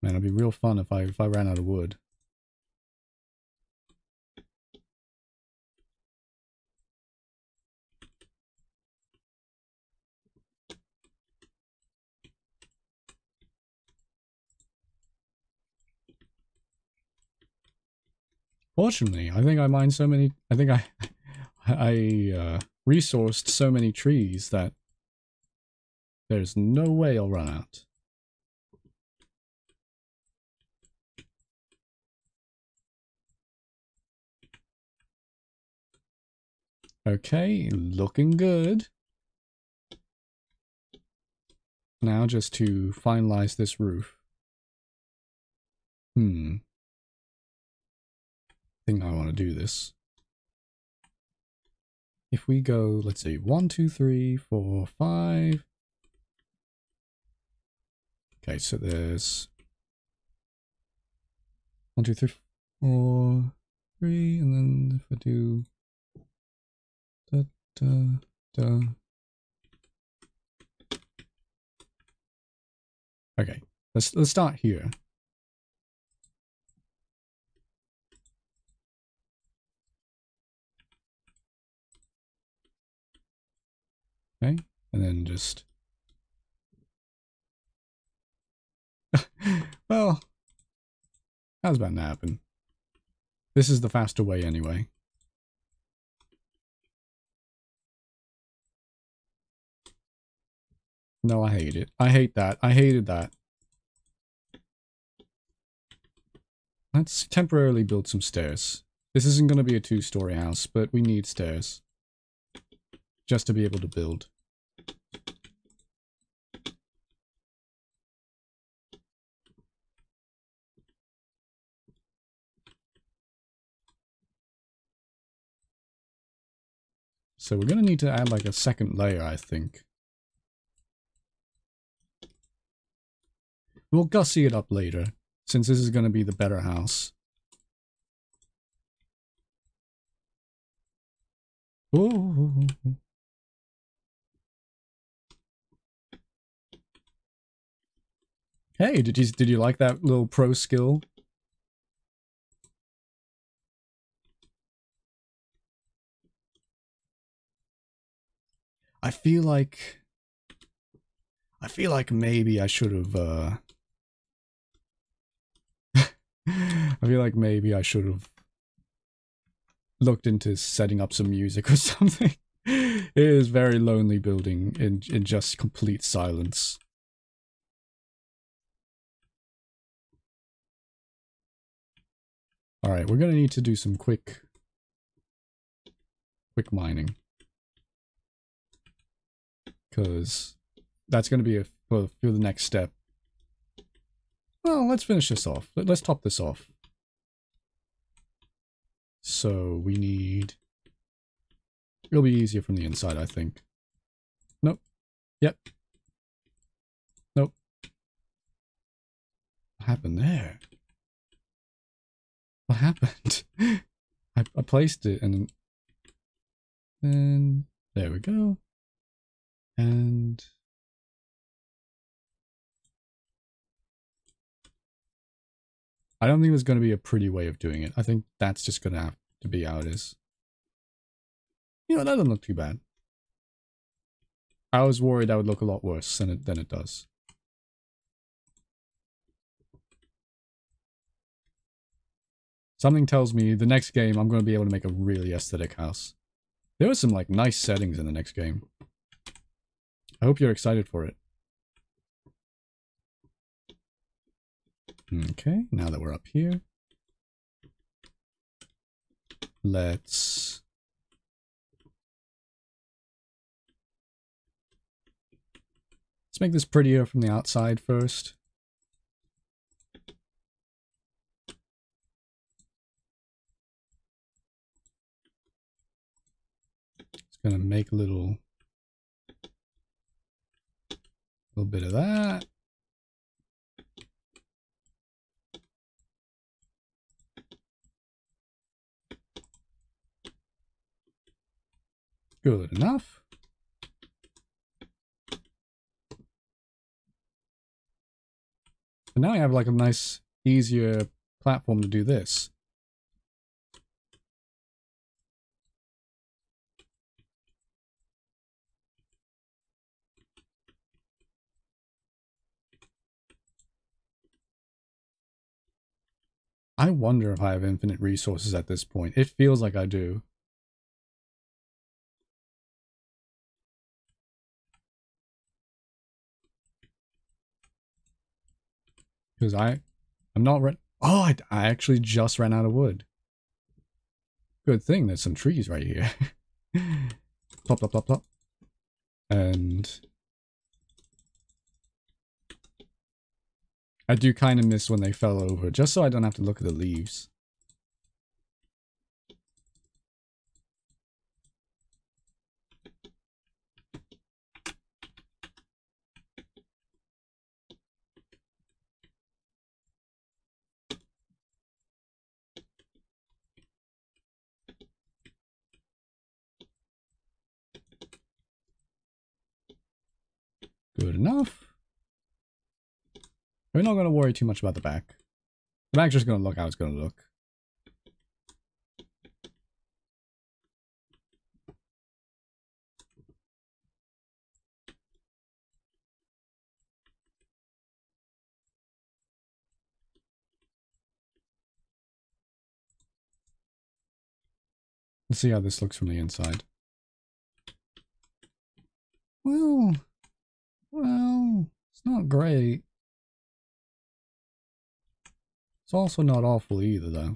Man, it'd be real fun if I if I ran out of wood. Fortunately, I think I mined so many, I think I, I uh, resourced so many trees that there's no way I'll run out. Okay, looking good. Now just to finalize this roof. Hmm. I think I want to do this. If we go, let's see, one, two, three, four, five. Okay, so there's one, two, three, four, three, and then if I do da da. Okay, let's let's start here. Okay, and then just... well, how's about to happen? This is the faster way anyway. No, I hate it. I hate that. I hated that. Let's temporarily build some stairs. This isn't going to be a two-story house, but we need stairs just to be able to build. So we're going to need to add like a second layer, I think. We'll gussy it up later, since this is going to be the better house. Oh. Hey, did you did you like that little pro skill? I feel like I feel like maybe I should have uh I feel like maybe I should have looked into setting up some music or something. it is very lonely building in in just complete silence. All right, we're going to need to do some quick, quick mining. Because that's going to be a, for, for the next step. Well, let's finish this off. Let, let's top this off. So we need... It'll be easier from the inside, I think. Nope. Yep. Nope. What happened there? What happened? I, I placed it and then there we go. And I don't think there's going to be a pretty way of doing it. I think that's just going to have to be how it is. You know, that doesn't look too bad. I was worried that would look a lot worse than it, than it does. Something tells me the next game I'm going to be able to make a really aesthetic house. There are some like nice settings in the next game. I hope you're excited for it. Okay, now that we're up here, let's let's make this prettier from the outside first. It's gonna make a little little bit of that. Good enough. And now I have like a nice, easier platform to do this. I wonder if I have infinite resources at this point. It feels like I do. Because I, I'm not run. Oh, I, I actually just ran out of wood. Good thing there's some trees right here. plop, plop, plop, plop. And I do kind of miss when they fell over, just so I don't have to look at the leaves. Good enough. We're not going to worry too much about the back. The back's just going to look how it's going to look. Let's see how this looks from the inside. Well, well, it's not great. It's also not awful either, though.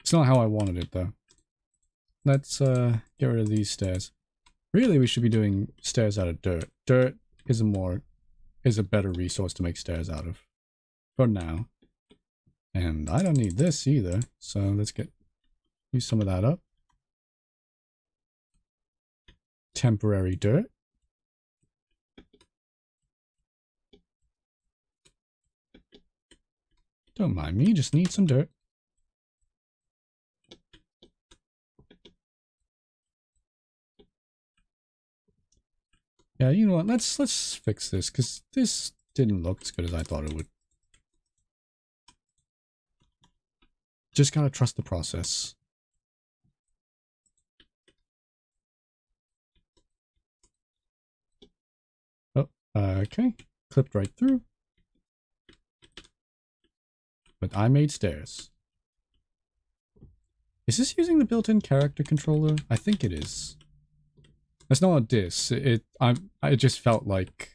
It's not how I wanted it, though. Let's uh, get rid of these stairs. Really, we should be doing stairs out of dirt. Dirt is a more is a better resource to make stairs out of. For now. And I don't need this either, so let's get use some of that up. Temporary dirt. Don't mind me, just need some dirt. Yeah, you know what? Let's let's fix this because this didn't look as good as I thought it would. Just gotta trust the process. Uh, okay. Clipped right through. But I made stairs. Is this using the built-in character controller? I think it is. That's not a diss. It I I just felt like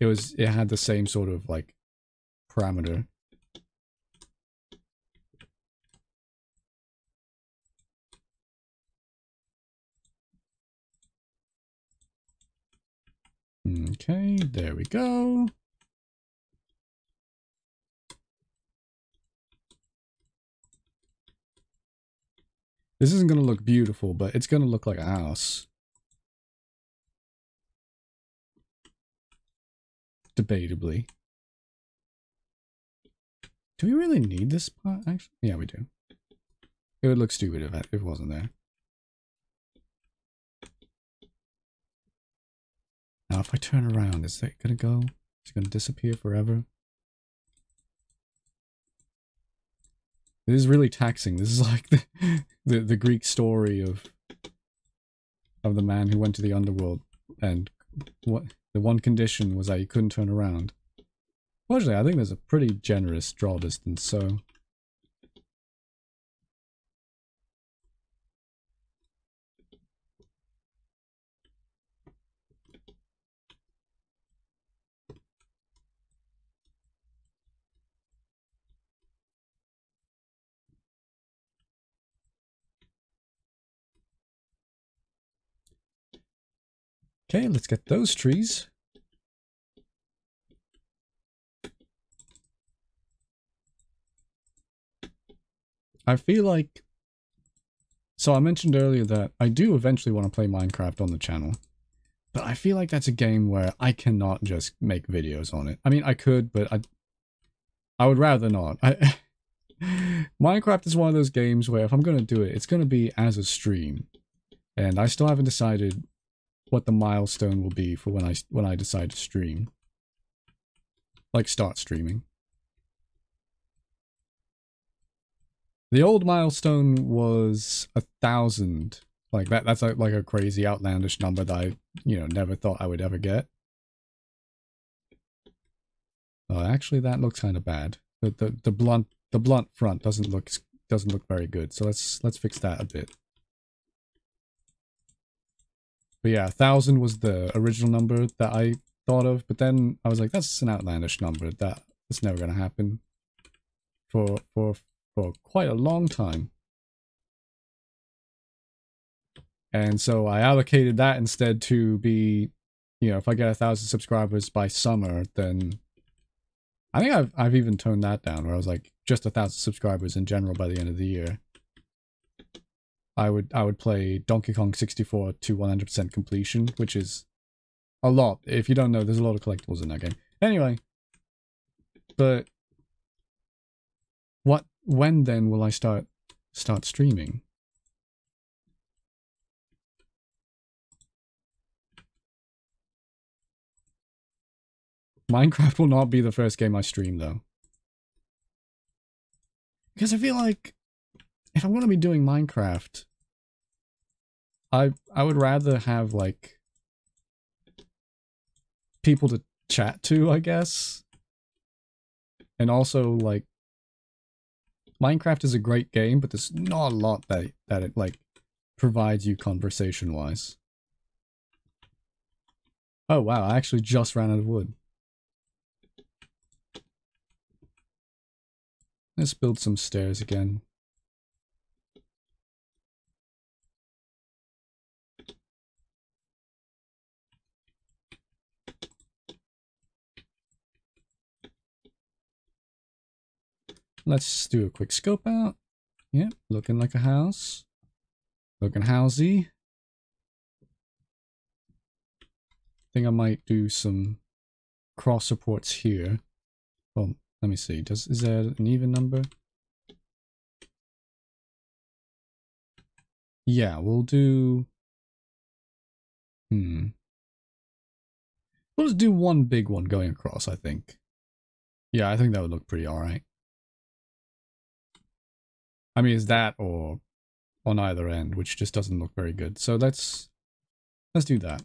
it was it had the same sort of like parameter. Okay, there we go. This isn't going to look beautiful, but it's going to look like a house. Debatably. Do we really need this spot, actually? Yeah, we do. It would look stupid if it wasn't there. Now, if I turn around, is it going to go? Is it going to disappear forever? This is really taxing. This is like the, the, the Greek story of of the man who went to the underworld and what the one condition was that he couldn't turn around. Fortunately, I think there's a pretty generous draw distance, so Okay, let's get those trees. I feel like... So I mentioned earlier that I do eventually want to play Minecraft on the channel. But I feel like that's a game where I cannot just make videos on it. I mean, I could, but I, I would rather not. I, Minecraft is one of those games where if I'm going to do it, it's going to be as a stream. And I still haven't decided what the milestone will be for when I when I decide to stream. Like start streaming. The old milestone was a thousand. Like that that's like, like a crazy outlandish number that I, you know, never thought I would ever get. Oh, actually that looks kind of bad. The, the the blunt the blunt front doesn't look doesn't look very good. So let's let's fix that a bit. But yeah, 1,000 was the original number that I thought of, but then I was like, that's an outlandish number. That That's never going to happen for, for, for quite a long time. And so I allocated that instead to be, you know, if I get a thousand subscribers by summer, then I think I've I've even toned that down where I was like just a thousand subscribers in general by the end of the year. I would I would play Donkey Kong 64 to 100% completion, which is a lot. If you don't know, there's a lot of collectibles in that game. Anyway, but what when then will I start start streaming? Minecraft will not be the first game I stream though. Because I feel like if I'm going to be doing Minecraft, I I would rather have like people to chat to, I guess. And also like Minecraft is a great game, but there's not a lot that that it like provides you conversation wise. Oh wow, I actually just ran out of wood. Let's build some stairs again. Let's do a quick scope out. Yep, looking like a house. Looking housey. think I might do some cross supports here. Well, let me see. Does is there an even number? Yeah, we'll do. Hmm. We'll just do one big one going across, I think. Yeah, I think that would look pretty alright. I mean, is that or on either end, which just doesn't look very good. So let's let's do that.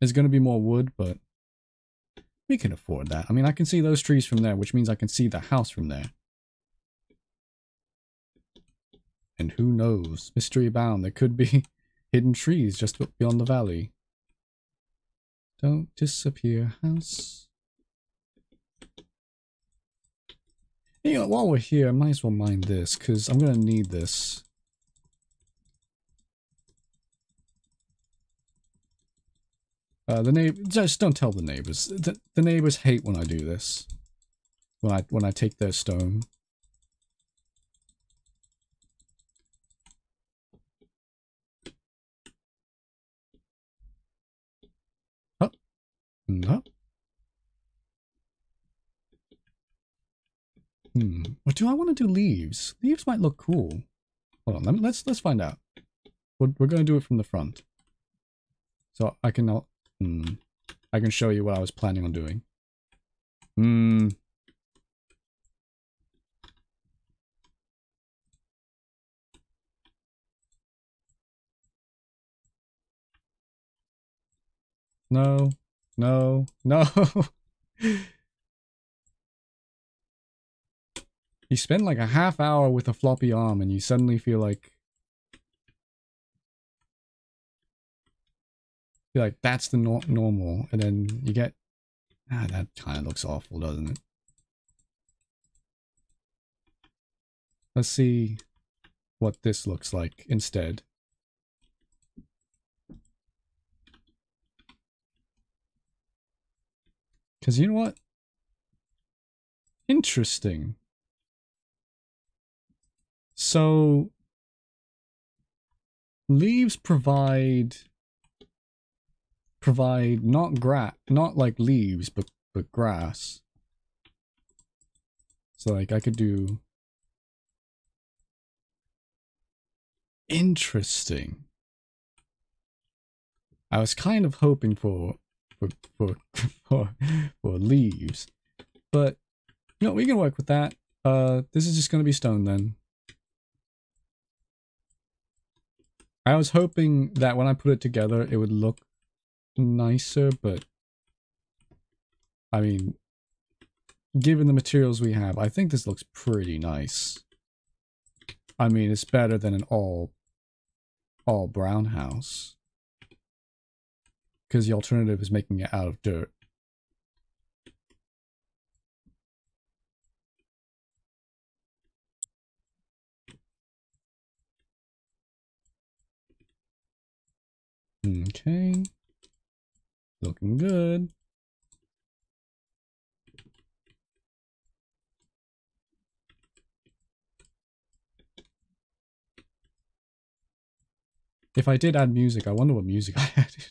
There's going to be more wood, but we can afford that. I mean, I can see those trees from there, which means I can see the house from there. And who knows? Mystery abound. There could be hidden trees just beyond the valley. Don't disappear, house. You know, while we're here, I might as well mine this, because I'm going to need this. Uh, the neighbor, just don't tell the neighbors. The, the neighbors hate when I do this. When I when I take their stone. Oh, no. Hmm. Or do I want to do leaves? Leaves might look cool. Hold on, let me, let's let's find out. We're, we're going to do it from the front. So I can hmm, I can show you what I was planning on doing. Hmm. No. No. No. You spend like a half hour with a floppy arm and you suddenly feel like... Feel like that's the no normal. And then you get... Ah, that kind of looks awful, doesn't it? Let's see what this looks like instead. Because you know what? Interesting. So leaves provide provide not grass, not like leaves, but but grass. So like I could do interesting. I was kind of hoping for for for for, for leaves, but you know we can work with that. Uh, this is just gonna be stone then. I was hoping that when I put it together, it would look nicer, but I mean, given the materials we have, I think this looks pretty nice. I mean, it's better than an all, all brown house. Because the alternative is making it out of dirt. Okay. Looking good. If I did add music, I wonder what music I added.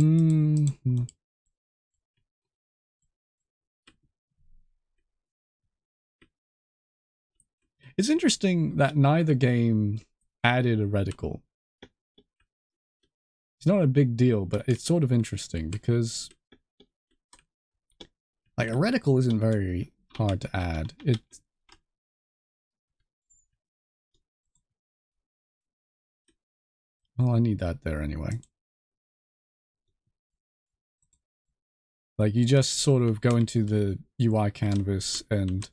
mm -hmm. It's interesting that neither game added a reticle. It's not a big deal, but it's sort of interesting because like a reticle isn't very hard to add. It Well, I need that there anyway. Like you just sort of go into the UI canvas and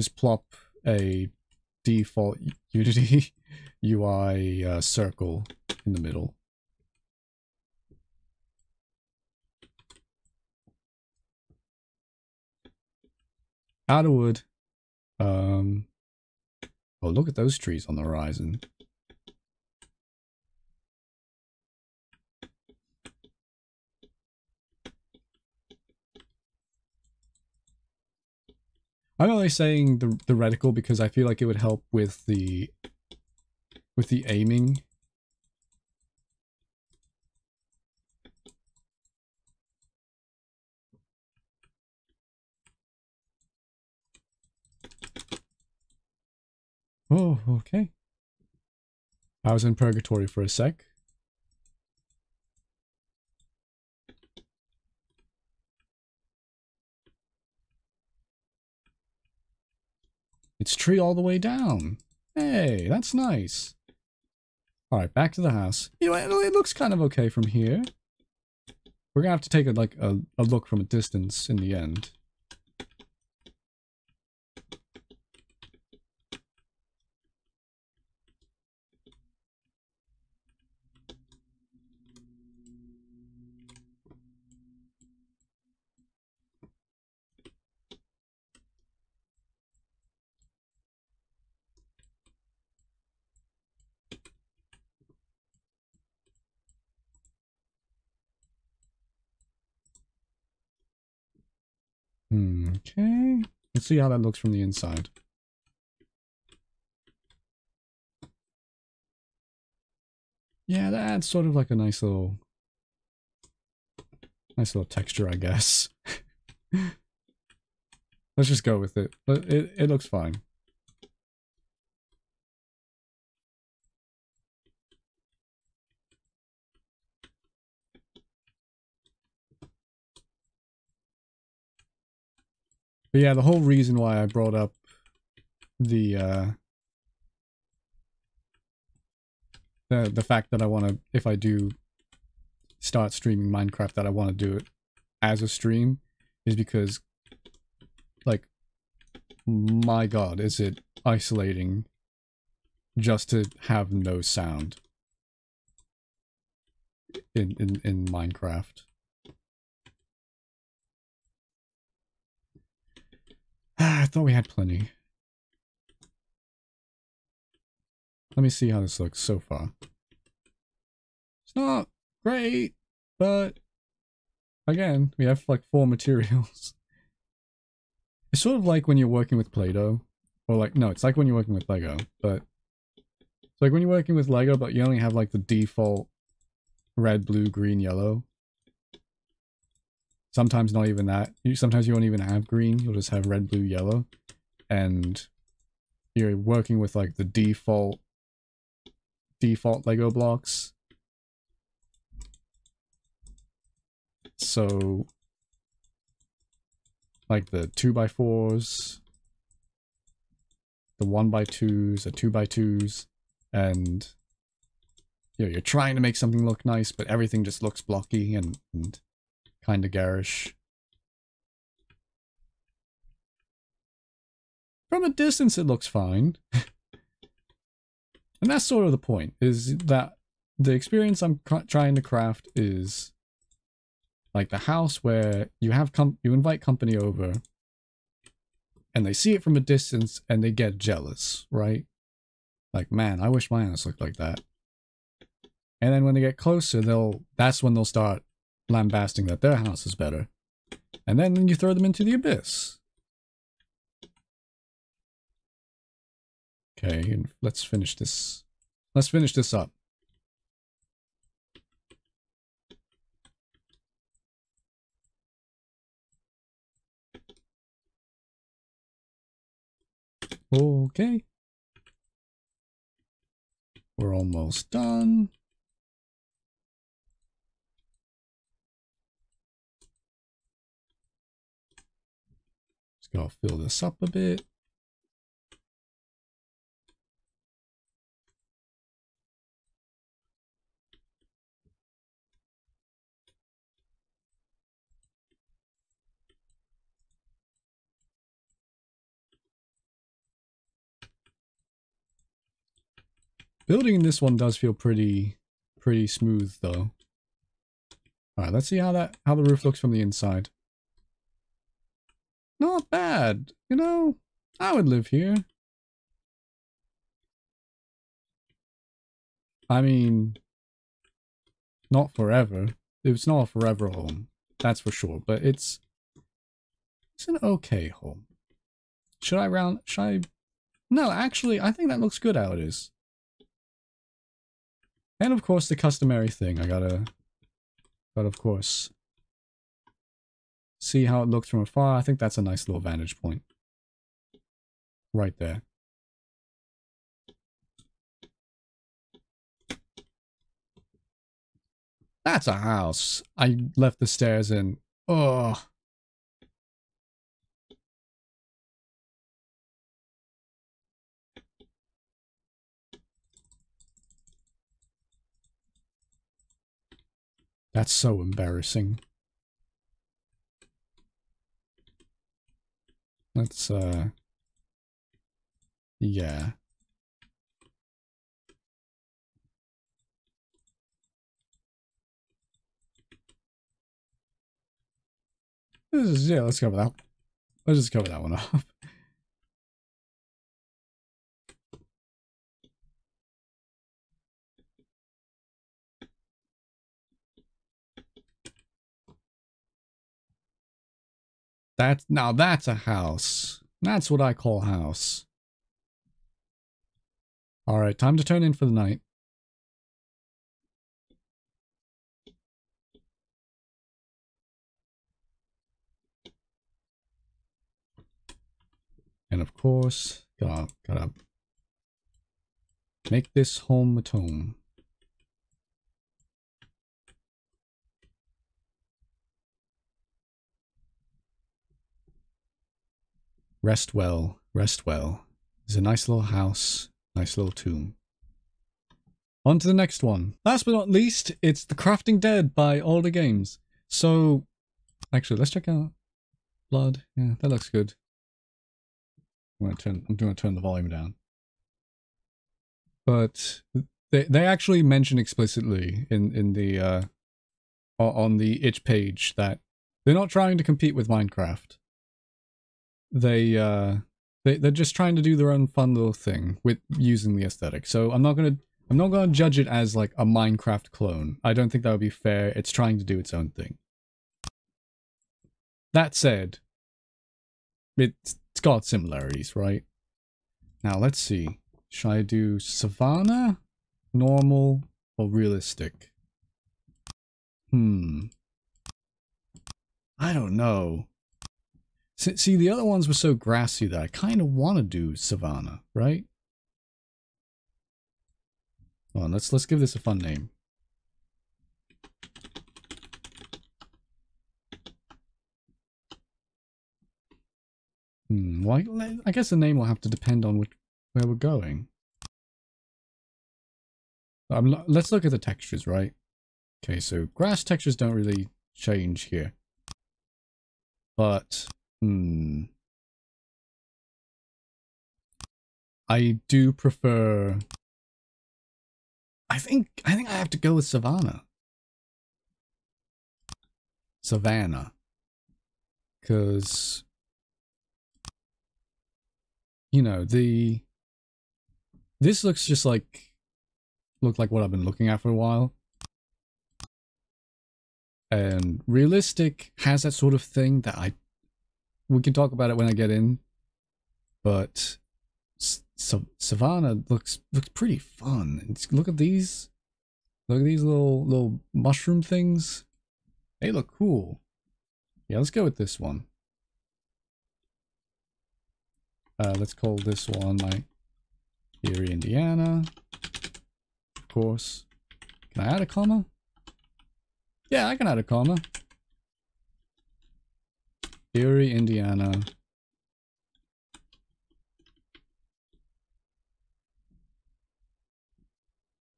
just plop a default Unity UI uh, circle in the middle. Out of wood. Um, oh, look at those trees on the horizon. I'm only saying the the reticle because I feel like it would help with the with the aiming. Oh, okay. I was in purgatory for a sec. It's tree all the way down. Hey, that's nice. Alright, back to the house. You know, it looks kind of okay from here. We're gonna have to take a, like a, a look from a distance in the end. Hmm, okay. Let's see how that looks from the inside. Yeah, that's sort of like a nice little... Nice little texture, I guess. Let's just go with it. But it, it looks fine. But yeah, the whole reason why I brought up the uh the the fact that I want to if I do start streaming Minecraft that I want to do it as a stream is because like my god is it isolating just to have no sound in in in Minecraft I thought we had plenty. Let me see how this looks so far. It's not great, but again, we have like four materials. It's sort of like when you're working with Play-Doh. Or like, no, it's like when you're working with Lego, but it's like when you're working with Lego, but you only have like the default red, blue, green, yellow. Sometimes not even that. Sometimes you won't even have green. You'll just have red, blue, yellow. And you're working with like the default default Lego blocks. So like the two by fours, the one by twos, the two by twos, and you know, you're trying to make something look nice, but everything just looks blocky and, and kind of garish. From a distance, it looks fine. and that's sort of the point, is that the experience I'm trying to craft is like the house where you have com you invite company over and they see it from a distance and they get jealous, right? Like, man, I wish my house looked like that. And then when they get closer, they'll that's when they'll start lambasting that their house is better. And then you throw them into the abyss. Okay, and let's finish this. Let's finish this up. Okay. We're almost done. Gotta fill this up a bit. Building this one does feel pretty, pretty smooth though. Alright, let's see how that, how the roof looks from the inside. Not bad, you know, I would live here. I mean, not forever. It's not a forever home, that's for sure, but it's, it's an okay home. Should I round, should I, no, actually, I think that looks good how it is. And of course the customary thing. I gotta, but of course, see how it looks from afar. I think that's a nice little vantage point. Right there. That's a house. I left the stairs in. Oh. That's so embarrassing. Let's, uh... Yeah. yeah, let's cover that. Let's just cover that one off. That now that's a house. That's what I call house. Alright, time to turn in for the night. And of course, gotta, gotta make this home a home. Rest well, rest well. It's a nice little house, nice little tomb. On to the next one. Last but not least, it's The Crafting Dead by Alda Games. So, actually, let's check out Blood. Yeah, that looks good. I'm gonna turn. I'm gonna turn the volume down. But they they actually mention explicitly in in the uh on the itch page that they're not trying to compete with Minecraft they uh they they're just trying to do their own fun little thing with using the aesthetic. So I'm not gonna I'm not gonna judge it as like a Minecraft clone. I don't think that would be fair. It's trying to do its own thing. That said, it's, it's got similarities, right? Now let's see. Should I do Savannah, normal, or realistic? Hmm. I don't know. See, the other ones were so grassy that I kind of want to do Savannah, right? Hold on, let's let's give this a fun name. Hmm, well, I guess the name will have to depend on which, where we're going. Let's look at the textures, right? Okay, so grass textures don't really change here. But Hmm. I do prefer... I think I think I have to go with Savannah. Savannah. Because... you know, the... This looks just like... Look like what I've been looking at for a while. And realistic has that sort of thing that I... We can talk about it when I get in. But... Savannah looks looks pretty fun. It's, look at these. Look at these little little mushroom things. They look cool. Yeah, let's go with this one. Uh, let's call this one my Erie, Indiana. Of course. Can I add a comma? Yeah, I can add a comma. Erie, Indiana.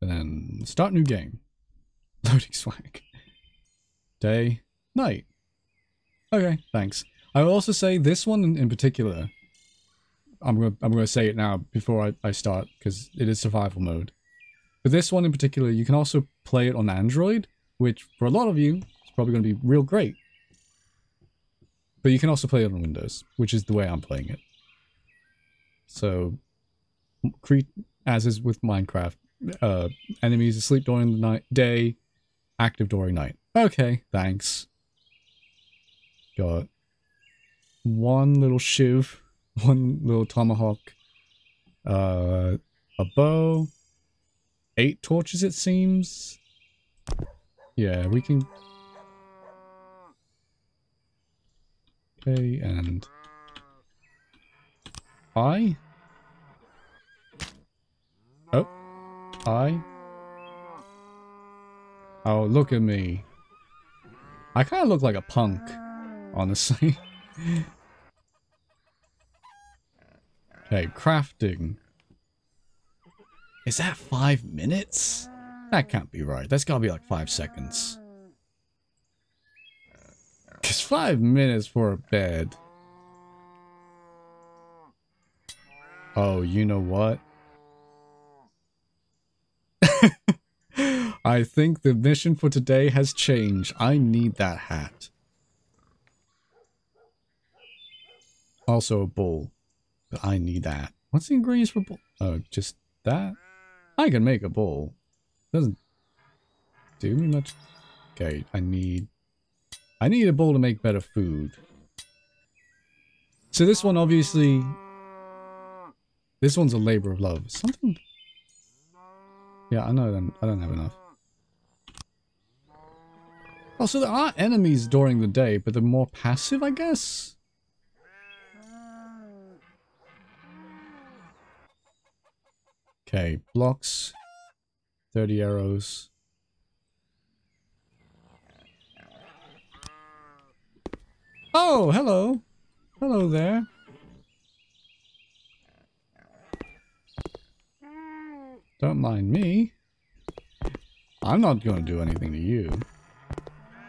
Then start new game. Loading swag. Day, night. Okay, thanks. I will also say this one in, particular I'm gonna I'm gonna say it now before I, I start because it is survival mode. But this one in particular, you can also play it on Android, which for a lot of you is probably gonna be real great. But you can also play it on Windows, which is the way I'm playing it. So, as is with Minecraft, uh, enemies asleep during the night, day, active during night. Okay, thanks. Got one little shiv one little tomahawk, uh, a bow, eight torches it seems. Yeah, we can... Okay, and... I? Oh. I? Oh, look at me. I kind of look like a punk, honestly. Okay, crafting. Is that five minutes? That can't be right. That's gotta be like five seconds. Cause five minutes for a bed. Oh, you know what? I think the mission for today has changed. I need that hat. Also a bowl. But I need that. What's the ingredients for bowl? Oh, just that? I can make a bowl. Doesn't do me much. Okay, I need... I need a bowl to make better food. So this one obviously... This one's a labor of love. Something... Yeah, I know I don't have enough. Oh, so there are enemies during the day, but they're more passive, I guess? Okay, blocks. 30 arrows. Oh, hello. Hello there. Don't mind me. I'm not going to do anything to you.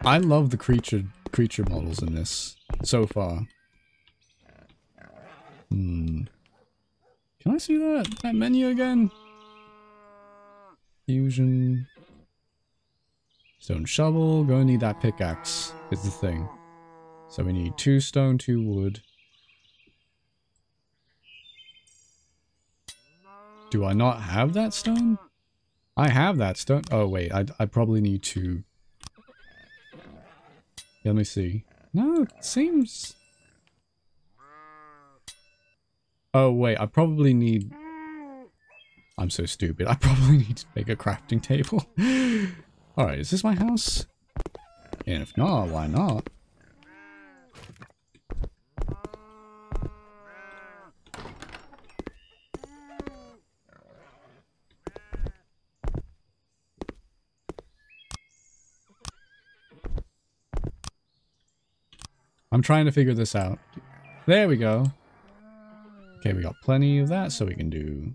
I love the creature creature models in this so far. Hmm. Can I see that, that menu again? Fusion. Stone shovel. Gonna need that pickaxe is the thing. So we need two stone, two wood. Do I not have that stone? I have that stone. Oh, wait. I, I probably need to... Let me see. No, it seems... Oh, wait, I probably need... I'm so stupid. I probably need to make a crafting table. Alright, is this my house? And if not, why not? I'm trying to figure this out. There we go. Okay, we got plenty of that, so we can do...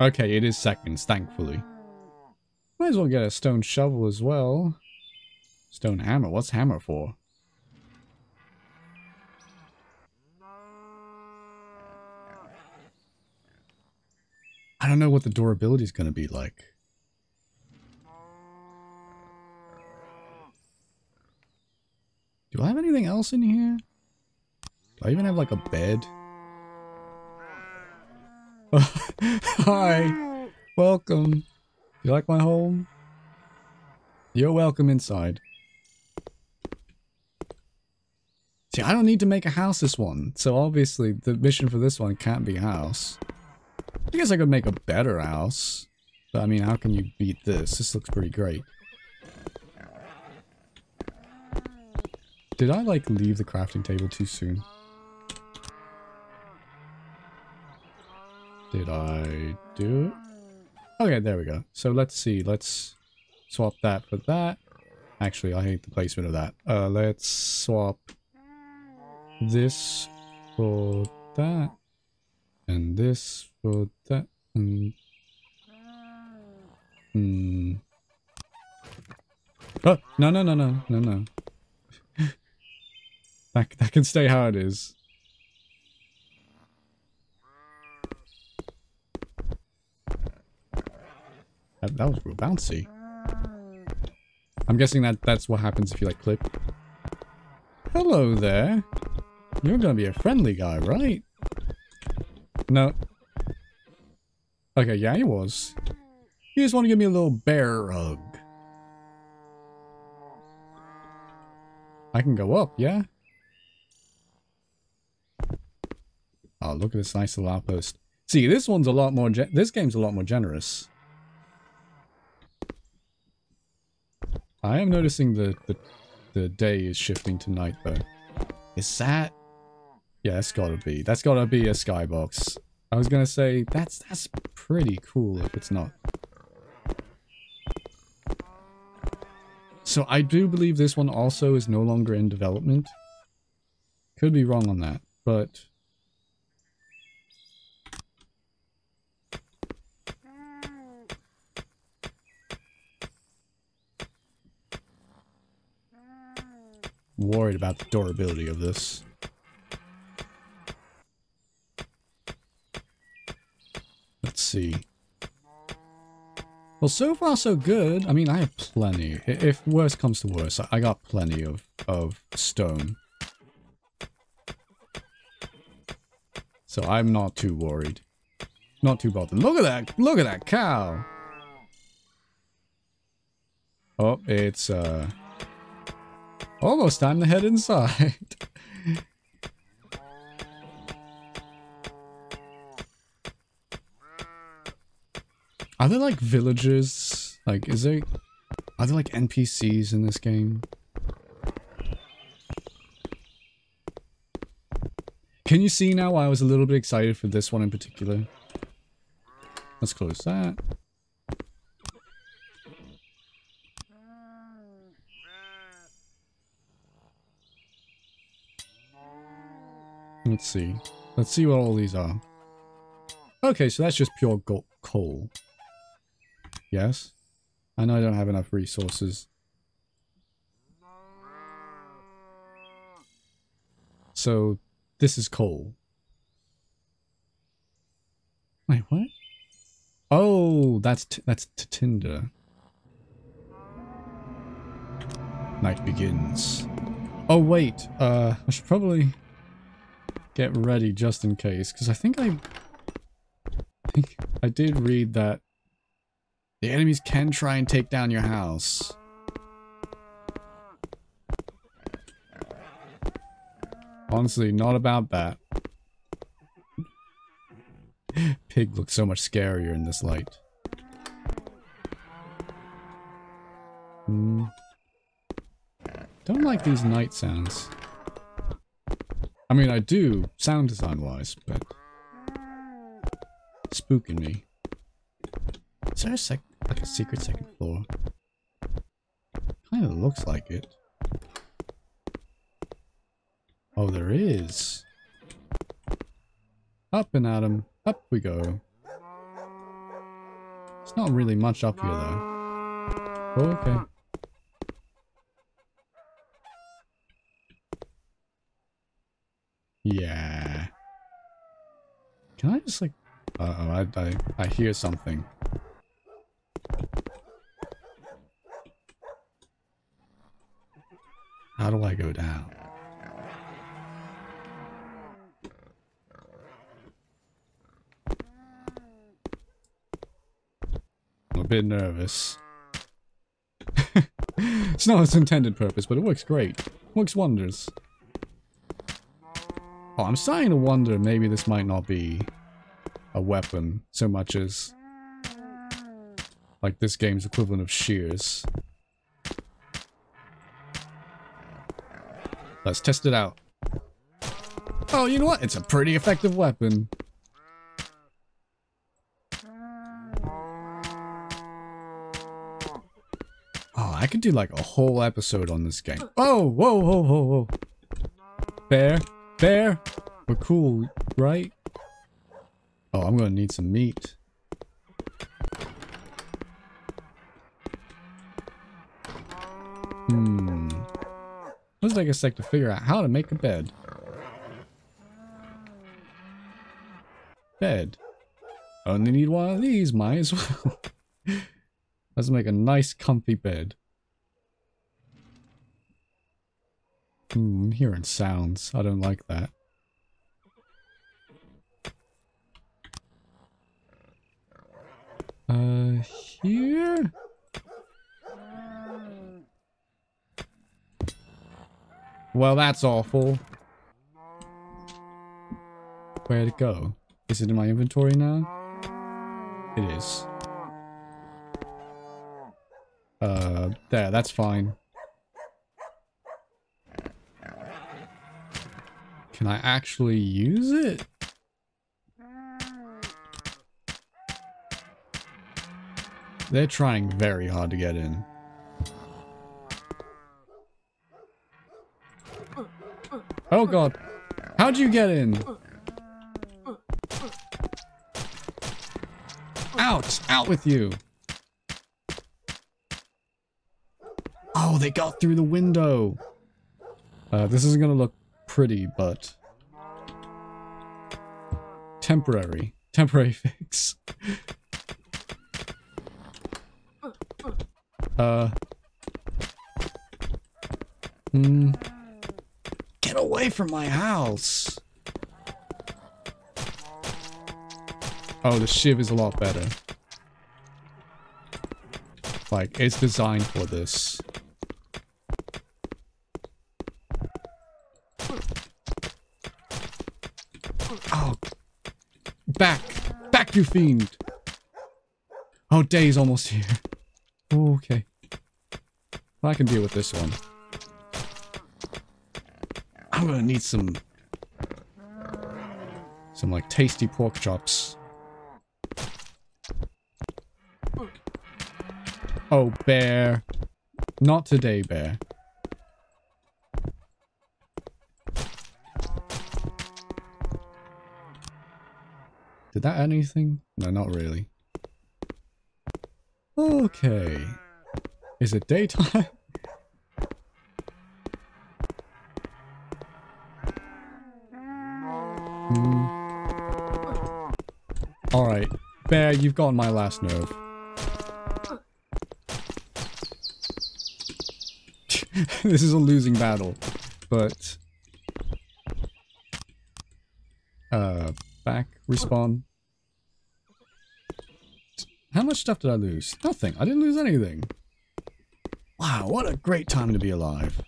Okay, it is seconds, thankfully. Might as well get a stone shovel as well. Stone hammer, what's hammer for? I don't know what the durability is going to be like. Do I have anything else in here? I even have like a bed? Hi. Welcome. You like my home? You're welcome inside. See, I don't need to make a house this one, so obviously the mission for this one can't be house. I guess I could make a better house. But I mean, how can you beat this? This looks pretty great. Did I, like, leave the crafting table too soon? Did I do it? Okay, there we go. So let's see. Let's swap that for that. Actually, I hate the placement of that. Uh, let's swap this for that. And this for that. And... Hmm. Oh, no, no, no, no, no, no. That, that can stay how it is. That, that was real bouncy. I'm guessing that that's what happens if you like clip. Hello there. You're gonna be a friendly guy, right? No. Okay, yeah, he was. You just want to give me a little bear hug. I can go up, yeah? Oh, look at this nice little outpost. See, this one's a lot more... This game's a lot more generous. I am noticing the, the, the day is shifting to night, though. Is that... Yeah, that's gotta be. That's gotta be a skybox. I was gonna say, that's that's pretty cool if it's not. So I do believe this one also is no longer in development. Could be wrong on that, but... Worried about the durability of this. Let's see. Well, so far so good. I mean, I have plenty. If worse comes to worse, I got plenty of, of stone. So I'm not too worried. Not too bothered. Look at that! Look at that cow! Oh, it's, uh... Almost time to head inside. Are there like villagers? Like, is there... Are there like NPCs in this game? Can you see now why I was a little bit excited for this one in particular? Let's close that. Let's see. Let's see what all these are. Okay, so that's just pure coal. Yes. I know I don't have enough resources. So, this is coal. Wait, what? Oh, that's that's tinder. Night begins. Oh wait, uh, I should probably get ready just in case, because I think I, I think I did read that the enemies can try and take down your house. Honestly, not about that. Pig looks so much scarier in this light. Hmm. Don't like these night sounds. I mean, I do, sound design-wise, but... Spooking me. Is there a sec like a secret second floor? Kinda looks like it. Oh, there is. Up and at him. Up we go. It's not really much up here, though. Oh, okay. Yeah. Can I just like... Uh-oh, I, I, I hear something. How do I go down? I'm a bit nervous. it's not its intended purpose, but it works great. Works wonders. Oh, I'm starting to wonder maybe this might not be a weapon so much as like this game's equivalent of shears. Let's test it out. Oh, you know what? It's a pretty effective weapon. Oh, I could do like a whole episode on this game. Oh, whoa, whoa, whoa, whoa. Bear, bear. We're cool, right? Oh, I'm gonna need some meat. Hmm. Let's take a sec to figure out how to make a bed. Bed. Only need one of these, might as well. Let's make a nice comfy bed. I'm hearing sounds. I don't like that. Uh, here? Well, that's awful. Where'd it go? Is it in my inventory now? It is. Uh, there, that's fine. Can I actually use it? They're trying very hard to get in. Oh god. How'd you get in? Out! Out with you! Oh, they got through the window! Uh, this isn't gonna look pretty, but... Temporary. Temporary fix. uh... Hmm... Get away from my house! Oh, the shiv is a lot better. Like, it's designed for this. Oh. Back! You fiend! Oh, day's almost here. Oh, okay. Well, I can deal with this one. I'm gonna need some... Some, like, tasty pork chops. Oh, bear. Not today, bear. Did that add anything? No, not really. Okay. Is it daytime? Hmm. Alright. Bear, you've gotten my last nerve. this is a losing battle. But... Uh, back, respawn. Much stuff did I lose? Nothing. I didn't lose anything. Wow, what a great time to be alive.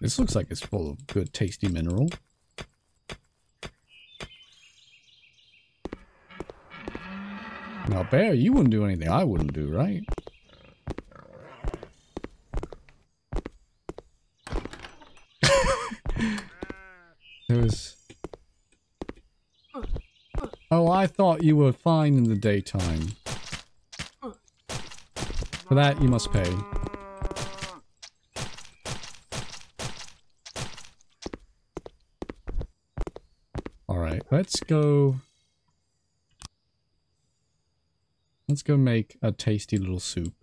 This looks like it's full of good tasty mineral. Now, Bear, you wouldn't do anything I wouldn't do, right? there was... Oh, I thought you were fine in the daytime. For that, you must pay. Alright, let's go... Let's go make a tasty little soup.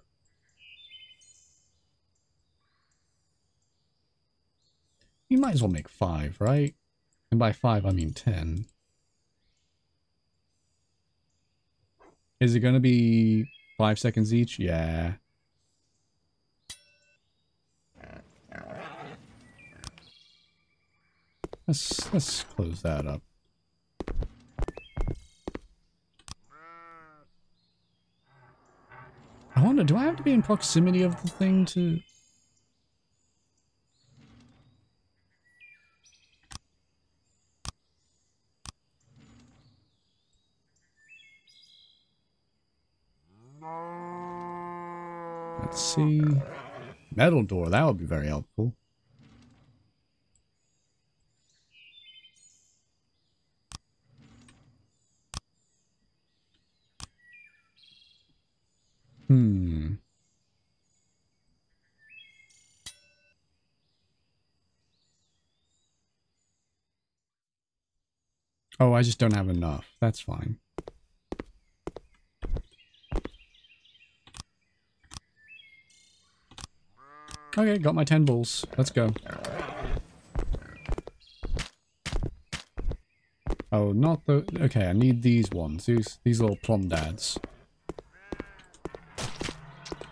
You might as well make five, right? And by five, I mean ten. Is it going to be five seconds each? Yeah. Let's, let's close that up. I wonder, do I have to be in proximity of the thing to... Metal door, that would be very helpful. Hmm. Oh, I just don't have enough. That's fine. Okay, got my 10 balls. Let's go. Oh, not the... Okay, I need these ones. These, these little plum dads.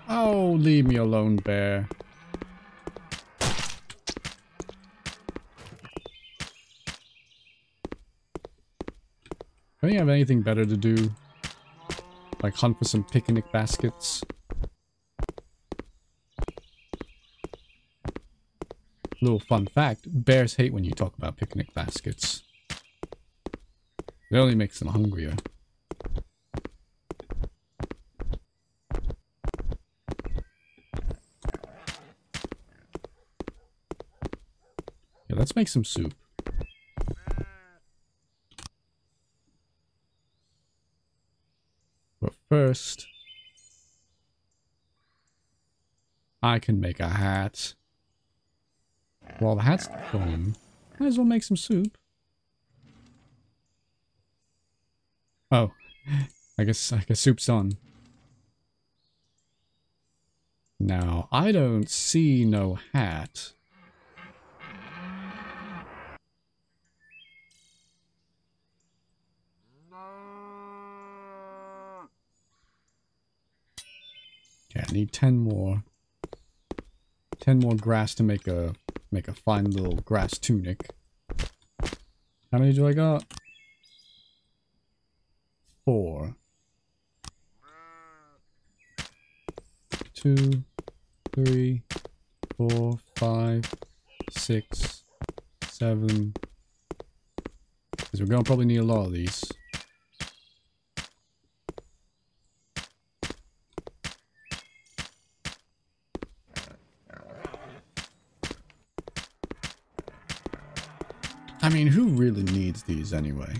Oh, leave me alone, bear. Don't you have anything better to do? Like hunt for some picnic baskets? Little fun fact, bears hate when you talk about picnic baskets. It only makes them hungrier. Yeah, let's make some soup. But first, I can make a hat. While the hat's gone, might as well make some soup. Oh, I guess I guess soup's on. Now, I don't see no hat. Okay, I need 10 more. 10 more grass to make a make a fine little grass tunic. How many do I got? Four. Two, three, four, five, six, seven. Because we're going to probably need a lot of these. I mean, who really needs these anyway?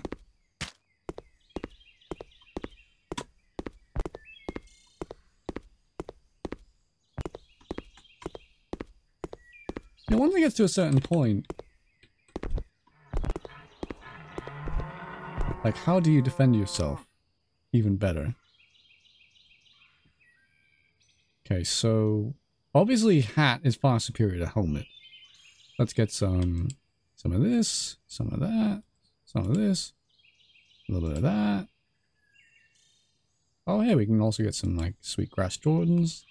Know, once it gets to a certain point, like, how do you defend yourself even better? Okay, so obviously hat is far superior to helmet. Let's get some some of this, some of that, some of this, a little bit of that. Oh, hey, we can also get some, like, sweet grass Jordans.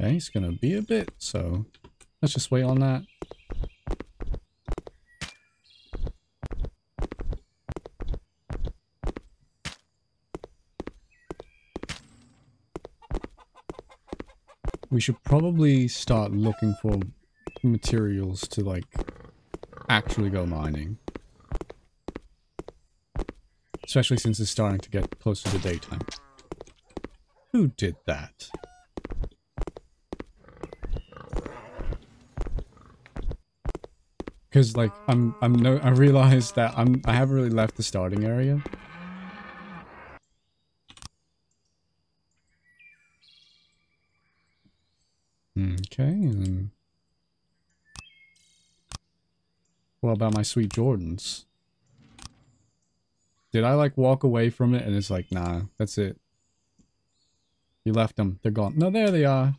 Okay, it's gonna be a bit, so let's just wait on that. We should probably start looking for materials to like actually go mining. Especially since it's starting to get closer to daytime. Who did that? Because like I'm I'm no I realized that I'm I haven't really left the starting area. Okay, and What about my sweet Jordans? Did I like walk away from it and it's like, nah, that's it. You left them. They're gone. No, there they are.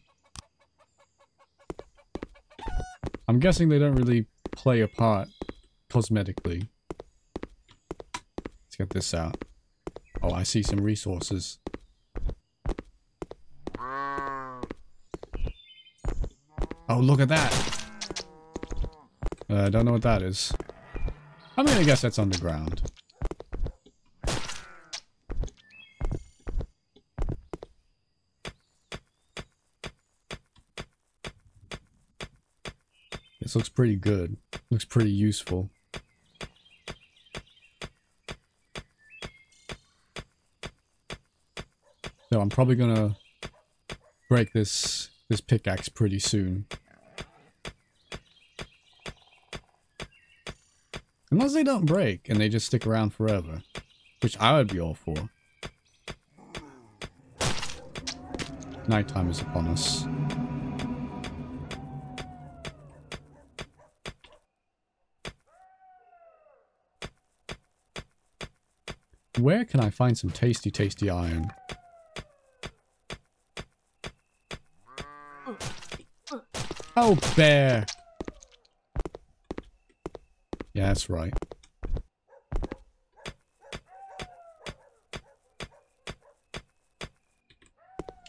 I'm guessing they don't really play a part cosmetically. Let's get this out. Oh, I see some resources. Oh, look at that. Uh, I don't know what that is. I'm gonna guess that's underground. This looks pretty good. Looks pretty useful. So I'm probably gonna break this this pickaxe pretty soon. Unless they don't break and they just stick around forever. Which I would be all for. Nighttime is upon us. Where can I find some tasty, tasty iron? Oh, bear! Yeah, that's right.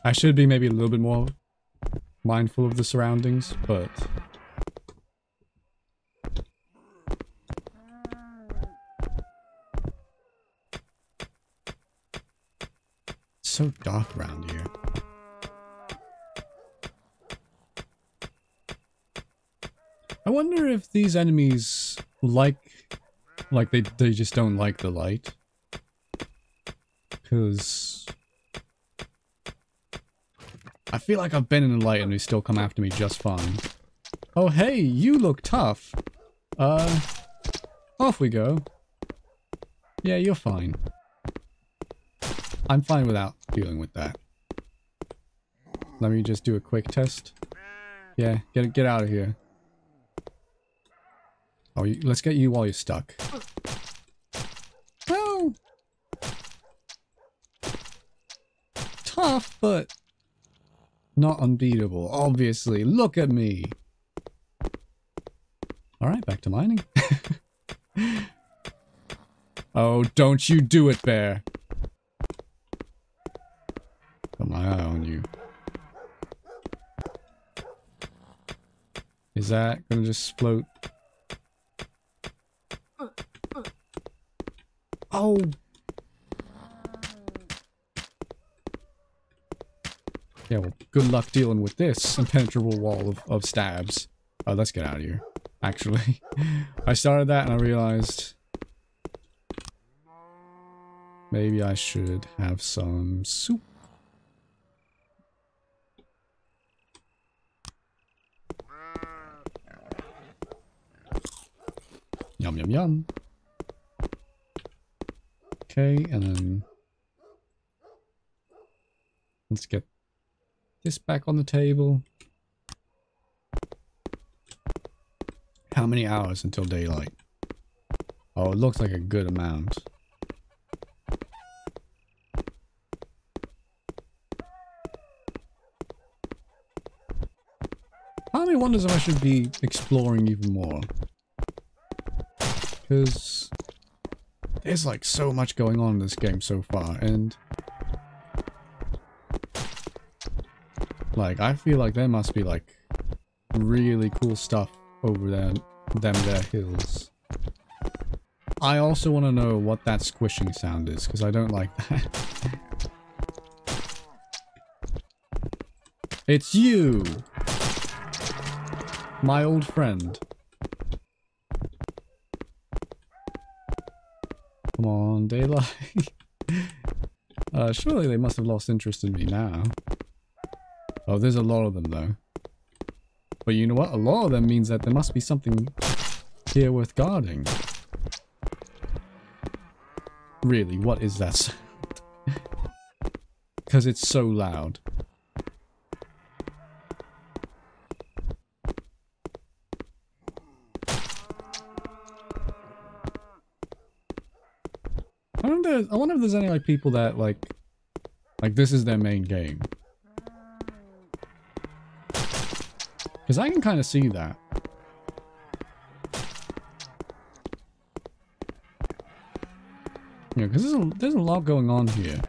I should be maybe a little bit more mindful of the surroundings, but... It's so dark around here. I wonder if these enemies like, like they, they just don't like the light. Because I feel like I've been in the light and they still come after me just fine. Oh hey, you look tough. Uh, off we go. Yeah, you're fine. I'm fine without dealing with that. Let me just do a quick test. Yeah, get get out of here. Oh, you, let's get you while you're stuck. Well, tough, but not unbeatable. Obviously, look at me. All right, back to mining. oh, don't you do it, bear. Got my eye on you. Is that gonna just float Yeah, well, good luck dealing with this impenetrable wall of, of stabs. Oh, let's get out of here. Actually, I started that and I realized maybe I should have some soup. Yum, yum, yum. Okay, and then let's get this back on the table. How many hours until daylight? Oh, it looks like a good amount. Part of me wonders if I should be exploring even more. Because there's like so much going on in this game so far, and like I feel like there must be like really cool stuff over there, them there hills. I also want to know what that squishing sound is, because I don't like that. it's you! My old friend. Come daylight. uh, surely they must have lost interest in me now. Oh, there's a lot of them though. But you know what? A lot of them means that there must be something here worth guarding. Really, what is that? Because it's so loud. I wonder if there's any like people that like like this is their main game. Because I can kind of see that. Yeah, because there's a, there's a lot going on here.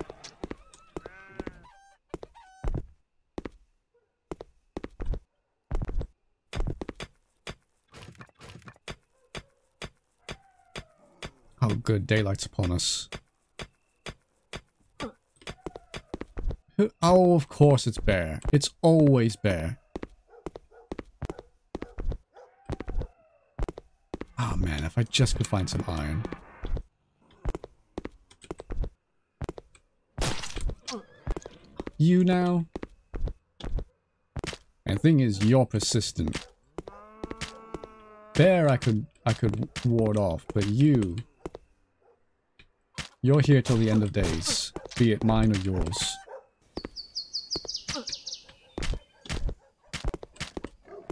Oh good, daylight's upon us. Oh, of course it's bear. It's always bear. Oh ah, man, if I just could find some iron. You now? And thing is, you're persistent. There I could I could ward off, but you you're here till the end of days, be it mine or yours.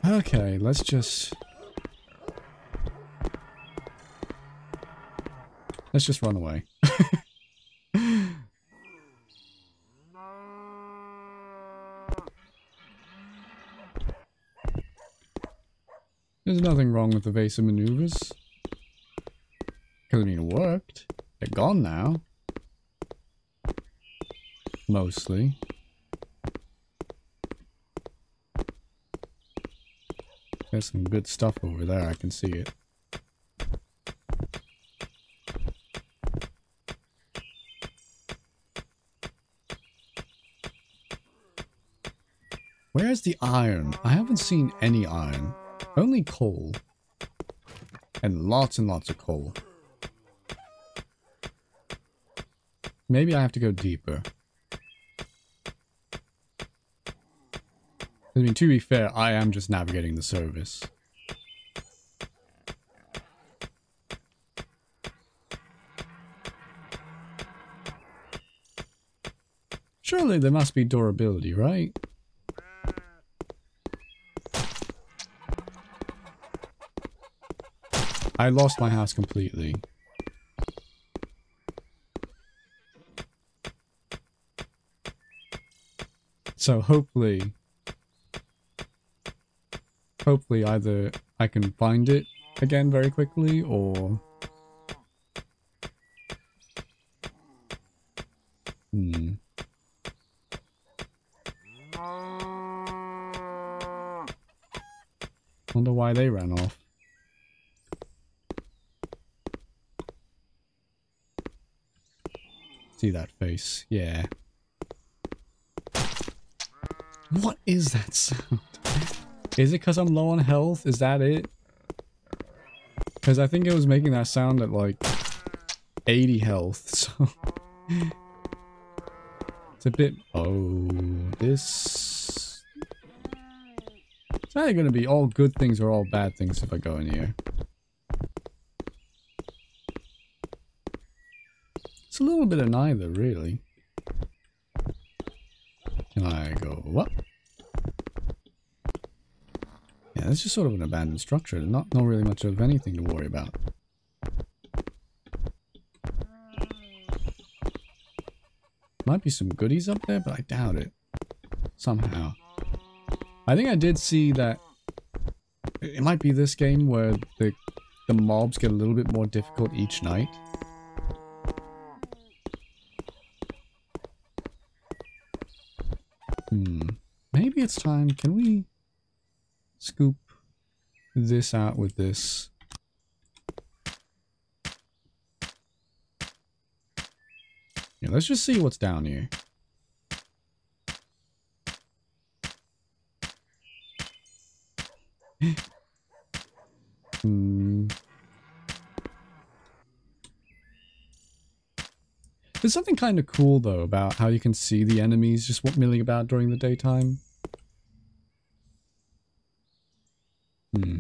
Okay, let's just Let's just run away. There's nothing wrong with evasive maneuvers. Because, I mean, it worked. They're gone now. Mostly. There's some good stuff over there, I can see it. Where's the iron? I haven't seen any iron. Only coal. And lots and lots of coal. Maybe I have to go deeper. I mean, to be fair, I am just navigating the service. Surely there must be durability, right? I lost my house completely. So hopefully, hopefully either I can find it again very quickly or... Hmm. Wonder why they ran off. See that face? Yeah. What is that sound? Is it because I'm low on health? Is that it? Because I think it was making that sound at like 80 health, so... it's a bit... Oh, this... It's either going to be all good things or all bad things if I go in here. It's a little bit of neither, really. Can I go up? Yeah, it's just sort of an abandoned structure. Not, not really much of anything to worry about. Might be some goodies up there, but I doubt it. Somehow. I think I did see that... It might be this game where the, the mobs get a little bit more difficult each night. Hmm. Maybe it's time. Can we scoop this out with this? Yeah, let's just see what's down here. hmm. There's something kind of cool, though, about how you can see the enemies just milling about during the daytime. Hmm.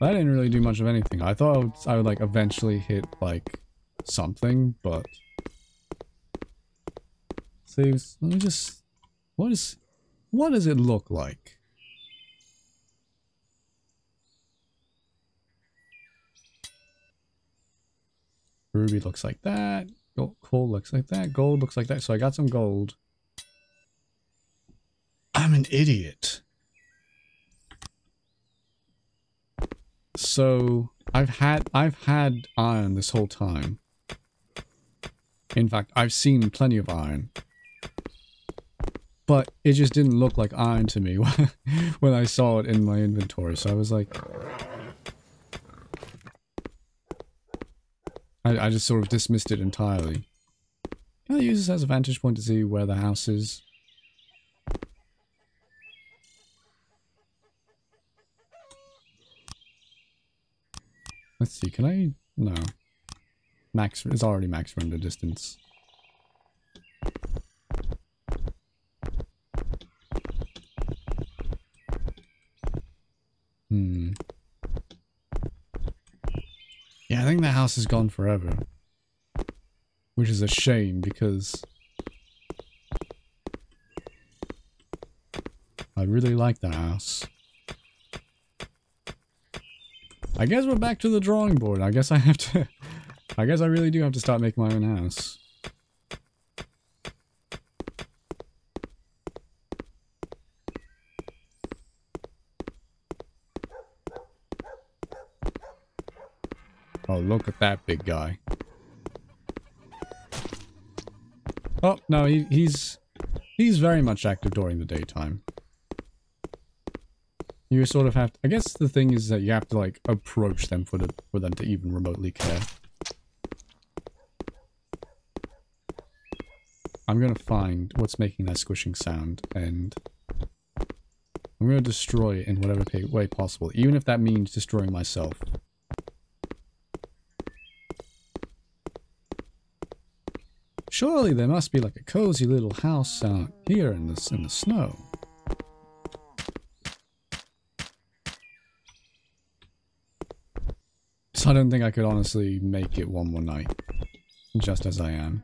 Didn't really do much of anything. I thought I would, I would, like, eventually hit, like, something, but... Saves... Let me just... What is... What does it look like? Ruby looks like that. Gold, coal looks like that. Gold looks like that. So I got some gold. I'm an idiot. So I've had I've had iron this whole time. In fact, I've seen plenty of iron. But it just didn't look like iron to me when I saw it in my inventory. So I was like, I, I just sort of dismissed it entirely. Can I use this as a vantage point to see where the house is? See. Can I? No. Max is already max render distance. Hmm. Yeah, I think the house is gone forever. Which is a shame because I really like that house. I guess we're back to the drawing board. I guess I have to... I guess I really do have to start making my own house. Oh, look at that big guy. Oh, no, he, he's... He's very much active during the daytime. You sort of have to, I guess the thing is that you have to like approach them for the for them to even remotely care. I'm gonna find what's making that squishing sound and I'm gonna destroy it in whatever way possible, even if that means destroying myself. Surely there must be like a cozy little house out here in the, in the snow. So I don't think I could honestly make it one more night. Just as I am.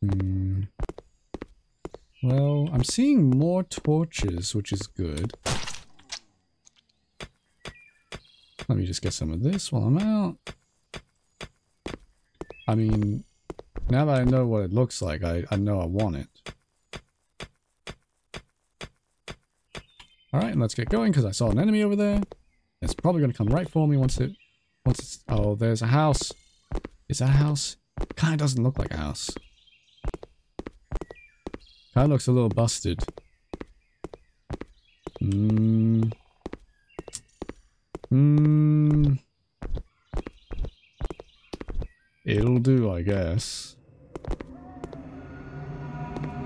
Hmm. Well, I'm seeing more torches, which is good. Let me just get some of this while I'm out. I mean, now that I know what it looks like, I, I know I want it. Alright, let's get going because I saw an enemy over there. It's probably going to come right for me once it... Once it's... Oh, there's a house. Is that a house? Kind of doesn't look like a house. Kind of looks a little busted. Hmm. Hmm. It'll do, I guess.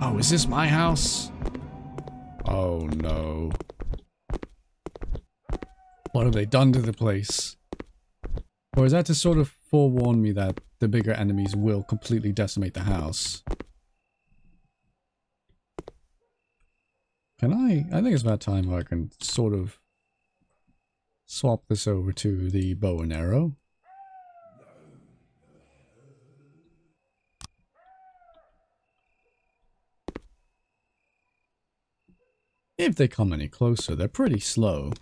Oh, is this my house? Oh no. What have they done to the place? Or is that to sort of forewarn me that the bigger enemies will completely decimate the house? Can I? I think it's about time I can sort of swap this over to the bow and arrow. If they come any closer, they're pretty slow.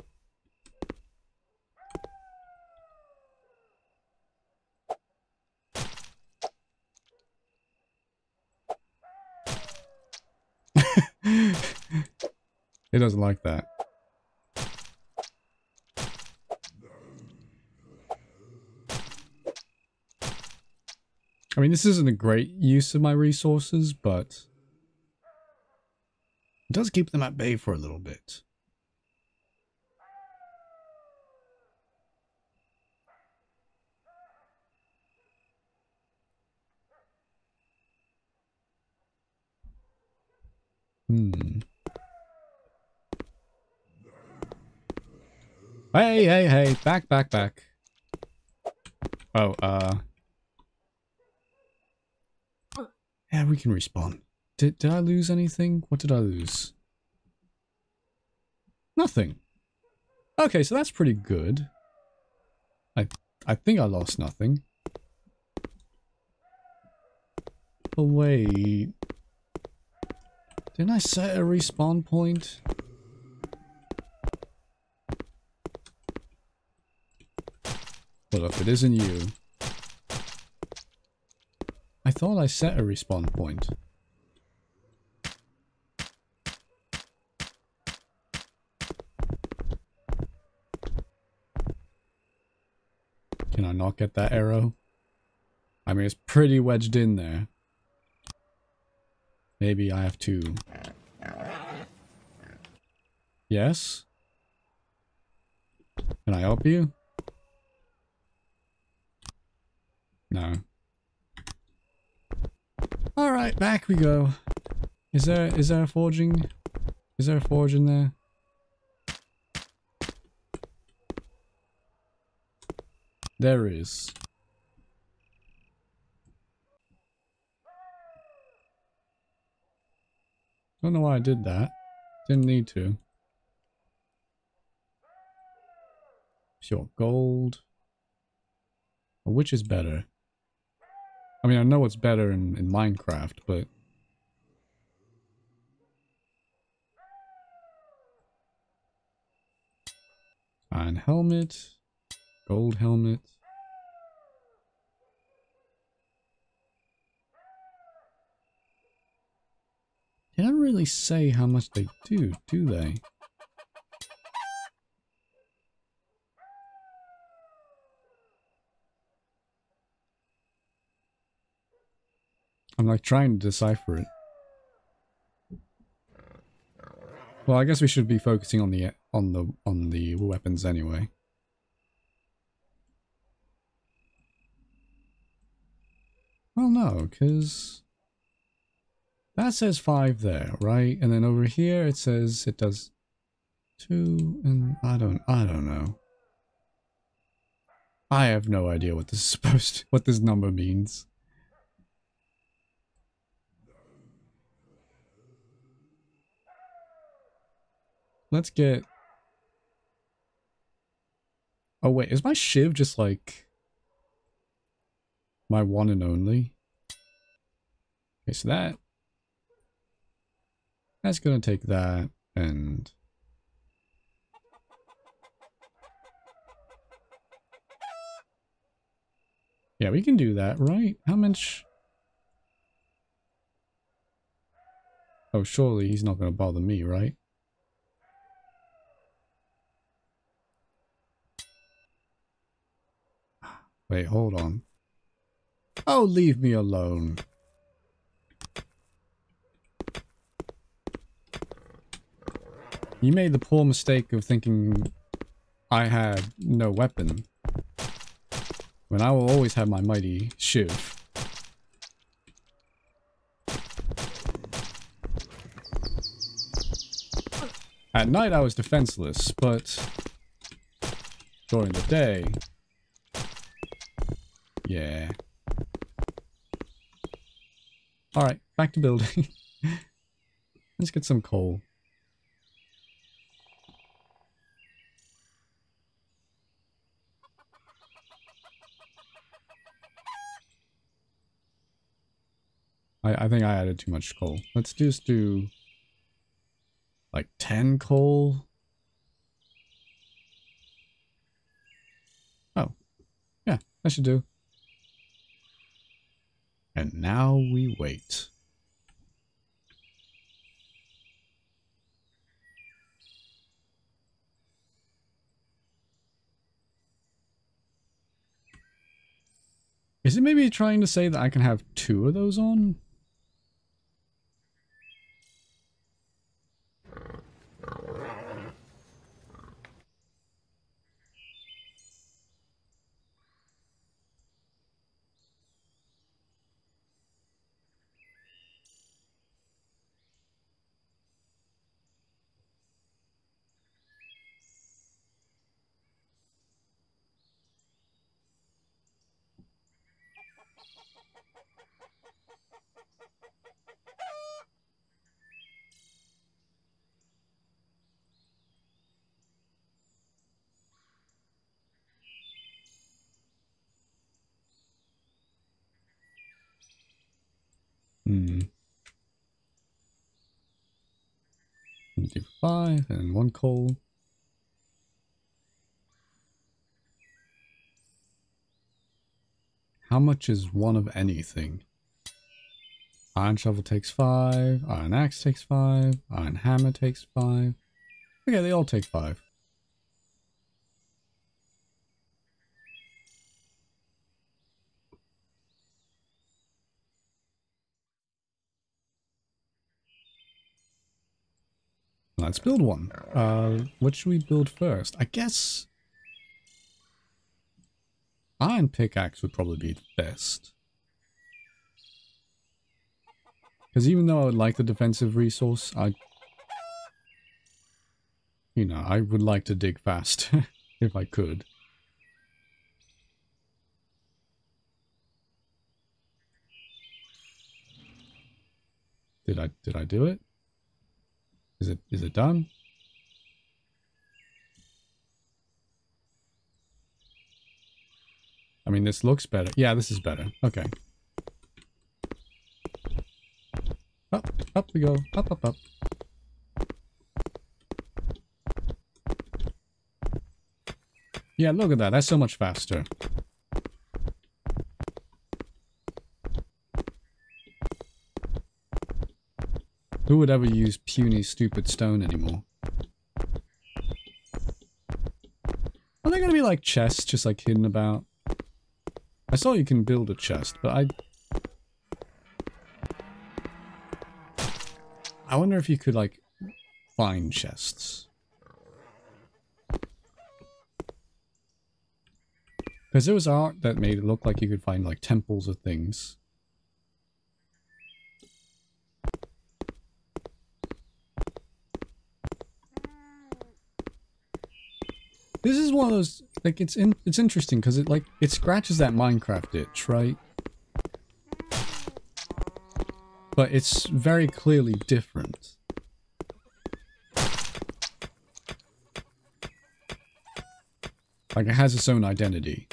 It doesn't like that. I mean, this isn't a great use of my resources, but it does keep them at bay for a little bit. Hmm. Hey, hey, hey, back, back, back. Oh, uh... Yeah, we can respawn. Did, did I lose anything? What did I lose? Nothing. Okay, so that's pretty good. I I think I lost nothing. Oh wait... Didn't I set a respawn point? Well, if it isn't you... I thought I set a respawn point. Can I not get that arrow? I mean, it's pretty wedged in there. Maybe I have to... Yes? Can I help you? No. Alright, back we go. Is there is there a forging? Is there a forge in there? There is. Don't know why I did that. Didn't need to. Pure gold. which is better? I mean, I know it's better in, in Minecraft, but... Iron helmet. Gold helmet. They don't really say how much they do, do they? I'm like trying to decipher it. Well, I guess we should be focusing on the on the on the weapons anyway. Well, no, because that says five there, right? And then over here it says it does two, and I don't, I don't know. I have no idea what this is supposed to, what this number means. Let's get... Oh wait, is my shiv just like... My one and only? Okay, so that... That's gonna take that and... Yeah, we can do that, right? How much... Oh, surely he's not gonna bother me, right? Wait, hold on. Oh, leave me alone. You made the poor mistake of thinking I had no weapon. When I will always have my mighty shiv. At night I was defenseless, but during the day, yeah. Alright, back to building. Let's get some coal. I, I think I added too much coal. Let's just do like 10 coal. Oh, yeah, that should do. And now we wait. Is it maybe trying to say that I can have two of those on? Hmm. Do five and one coal. How much is one of anything? Iron shovel takes five, iron axe takes five, iron hammer takes five. Okay, they all take five. Let's build one. Uh, what should we build first? I guess... Iron pickaxe would probably be the best. Because even though I would like the defensive resource, I you know, I would like to dig fast if I could. Did I did I do it? Is it is it done? I mean, this looks better. Yeah, this is better. Okay. Up, up we go. Up, up, up. Yeah, look at that. That's so much faster. Who would ever use puny, stupid stone anymore? Are there gonna be like chests just like hidden about? I saw you can build a chest, but I... I wonder if you could like find chests. Because there was art that made it look like you could find like temples of things. One of those like it's in it's interesting because it like it scratches that Minecraft itch, right? But it's very clearly different. Like it has its own identity.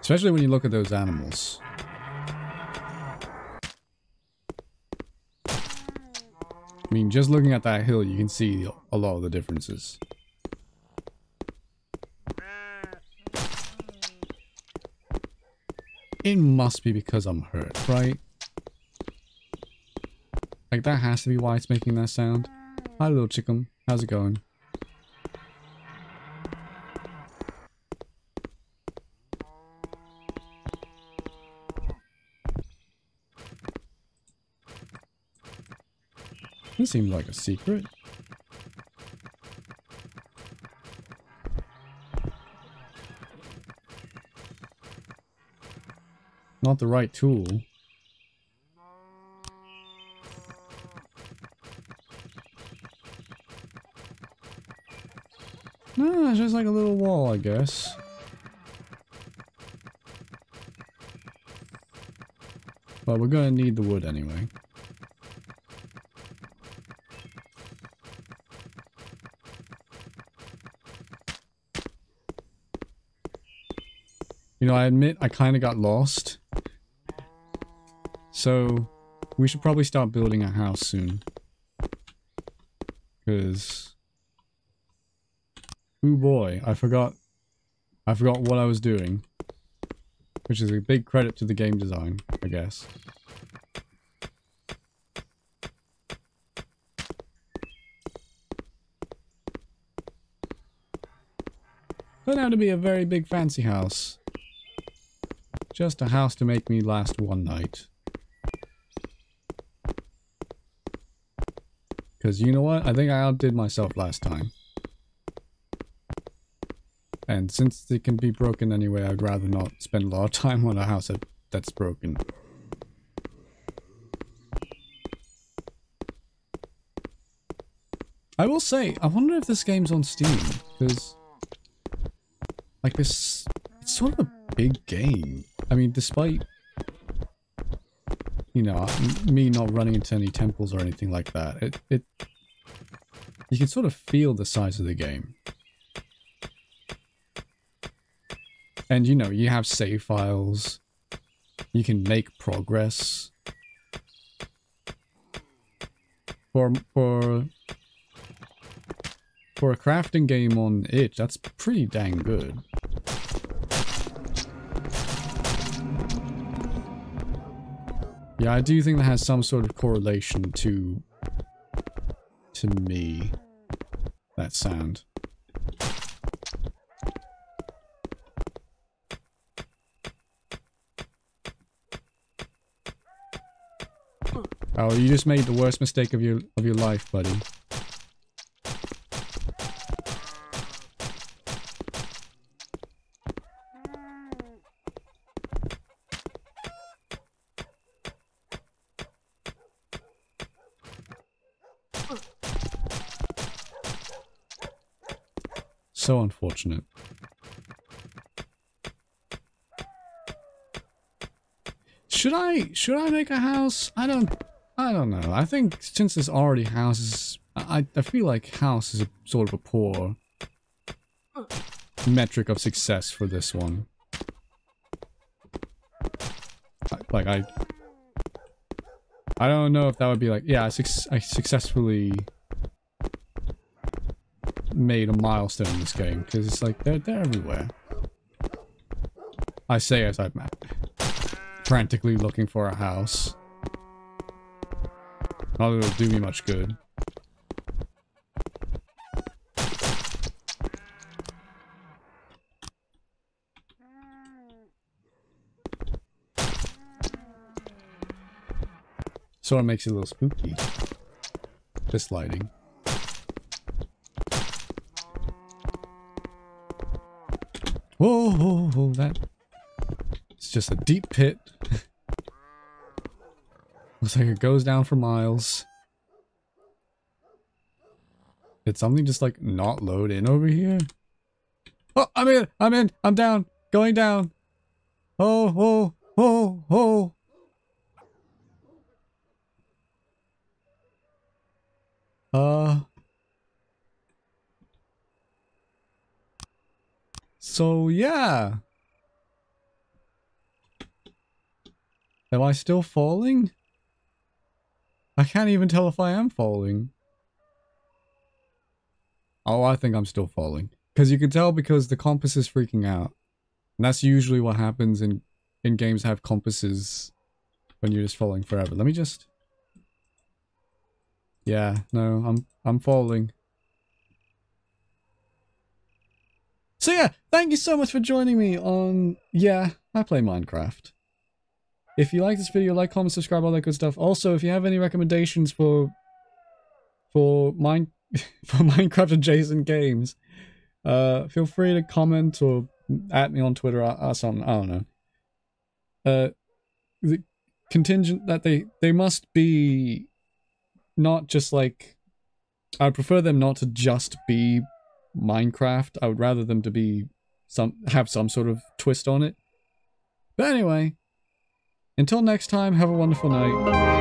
Especially when you look at those animals. I mean, just looking at that hill, you can see a lot of the differences. It must be because I'm hurt, right? Like, that has to be why it's making that sound. Hi, little chicken. How's it going? Seems like a secret. Not the right tool. No, it's just like a little wall, I guess. But we're gonna need the wood anyway. You know, I admit I kind of got lost. So, we should probably start building a house soon. Because... Oh boy, I forgot... I forgot what I was doing. Which is a big credit to the game design, I guess. Turned out to be a very big fancy house. Just a house to make me last one night. Because you know what? I think I outdid myself last time. And since it can be broken anyway, I'd rather not spend a lot of time on a house that, that's broken. I will say, I wonder if this game's on Steam, because... Like this... It's sort of a big game. I mean, despite, you know, me not running into any temples or anything like that, it, it, you can sort of feel the size of the game. And, you know, you have save files, you can make progress. For, for, for a crafting game on itch, that's pretty dang good. Yeah, I do think that has some sort of correlation to... to me. That sound. Oh, you just made the worst mistake of your of your life, buddy. so unfortunate. Should I should I make a house? I don't I don't know. I think since there's already houses, I I feel like house is a, sort of a poor metric of success for this one. Like I I don't know if that would be like yeah I, suc I successfully made a milestone in this game because it's like they're they're everywhere. I say as I'm frantically looking for a house. Not that it'll do me much good. Sort of makes it a little spooky. This lighting. Whoa, whoa, whoa, that... It's just a deep pit. Looks like it goes down for miles. Did something just like not load in over here? Oh, I'm in! I'm in! I'm down! Going down! Oh, oh, oh, oh! Uh... So, yeah. Am I still falling? I can't even tell if I am falling. Oh, I think I'm still falling. Because you can tell because the compass is freaking out. And that's usually what happens in, in games have compasses when you're just falling forever. Let me just... Yeah, no, I'm I'm falling. So yeah, thank you so much for joining me on... Yeah, I play Minecraft. If you like this video, like, comment, subscribe, all that good stuff. Also, if you have any recommendations for for mine for Minecraft adjacent games, uh, feel free to comment or at me on Twitter or, or something. I don't know. Uh, the contingent that they they must be not just like I prefer them not to just be Minecraft. I would rather them to be some have some sort of twist on it. But anyway, until next time, have a wonderful night.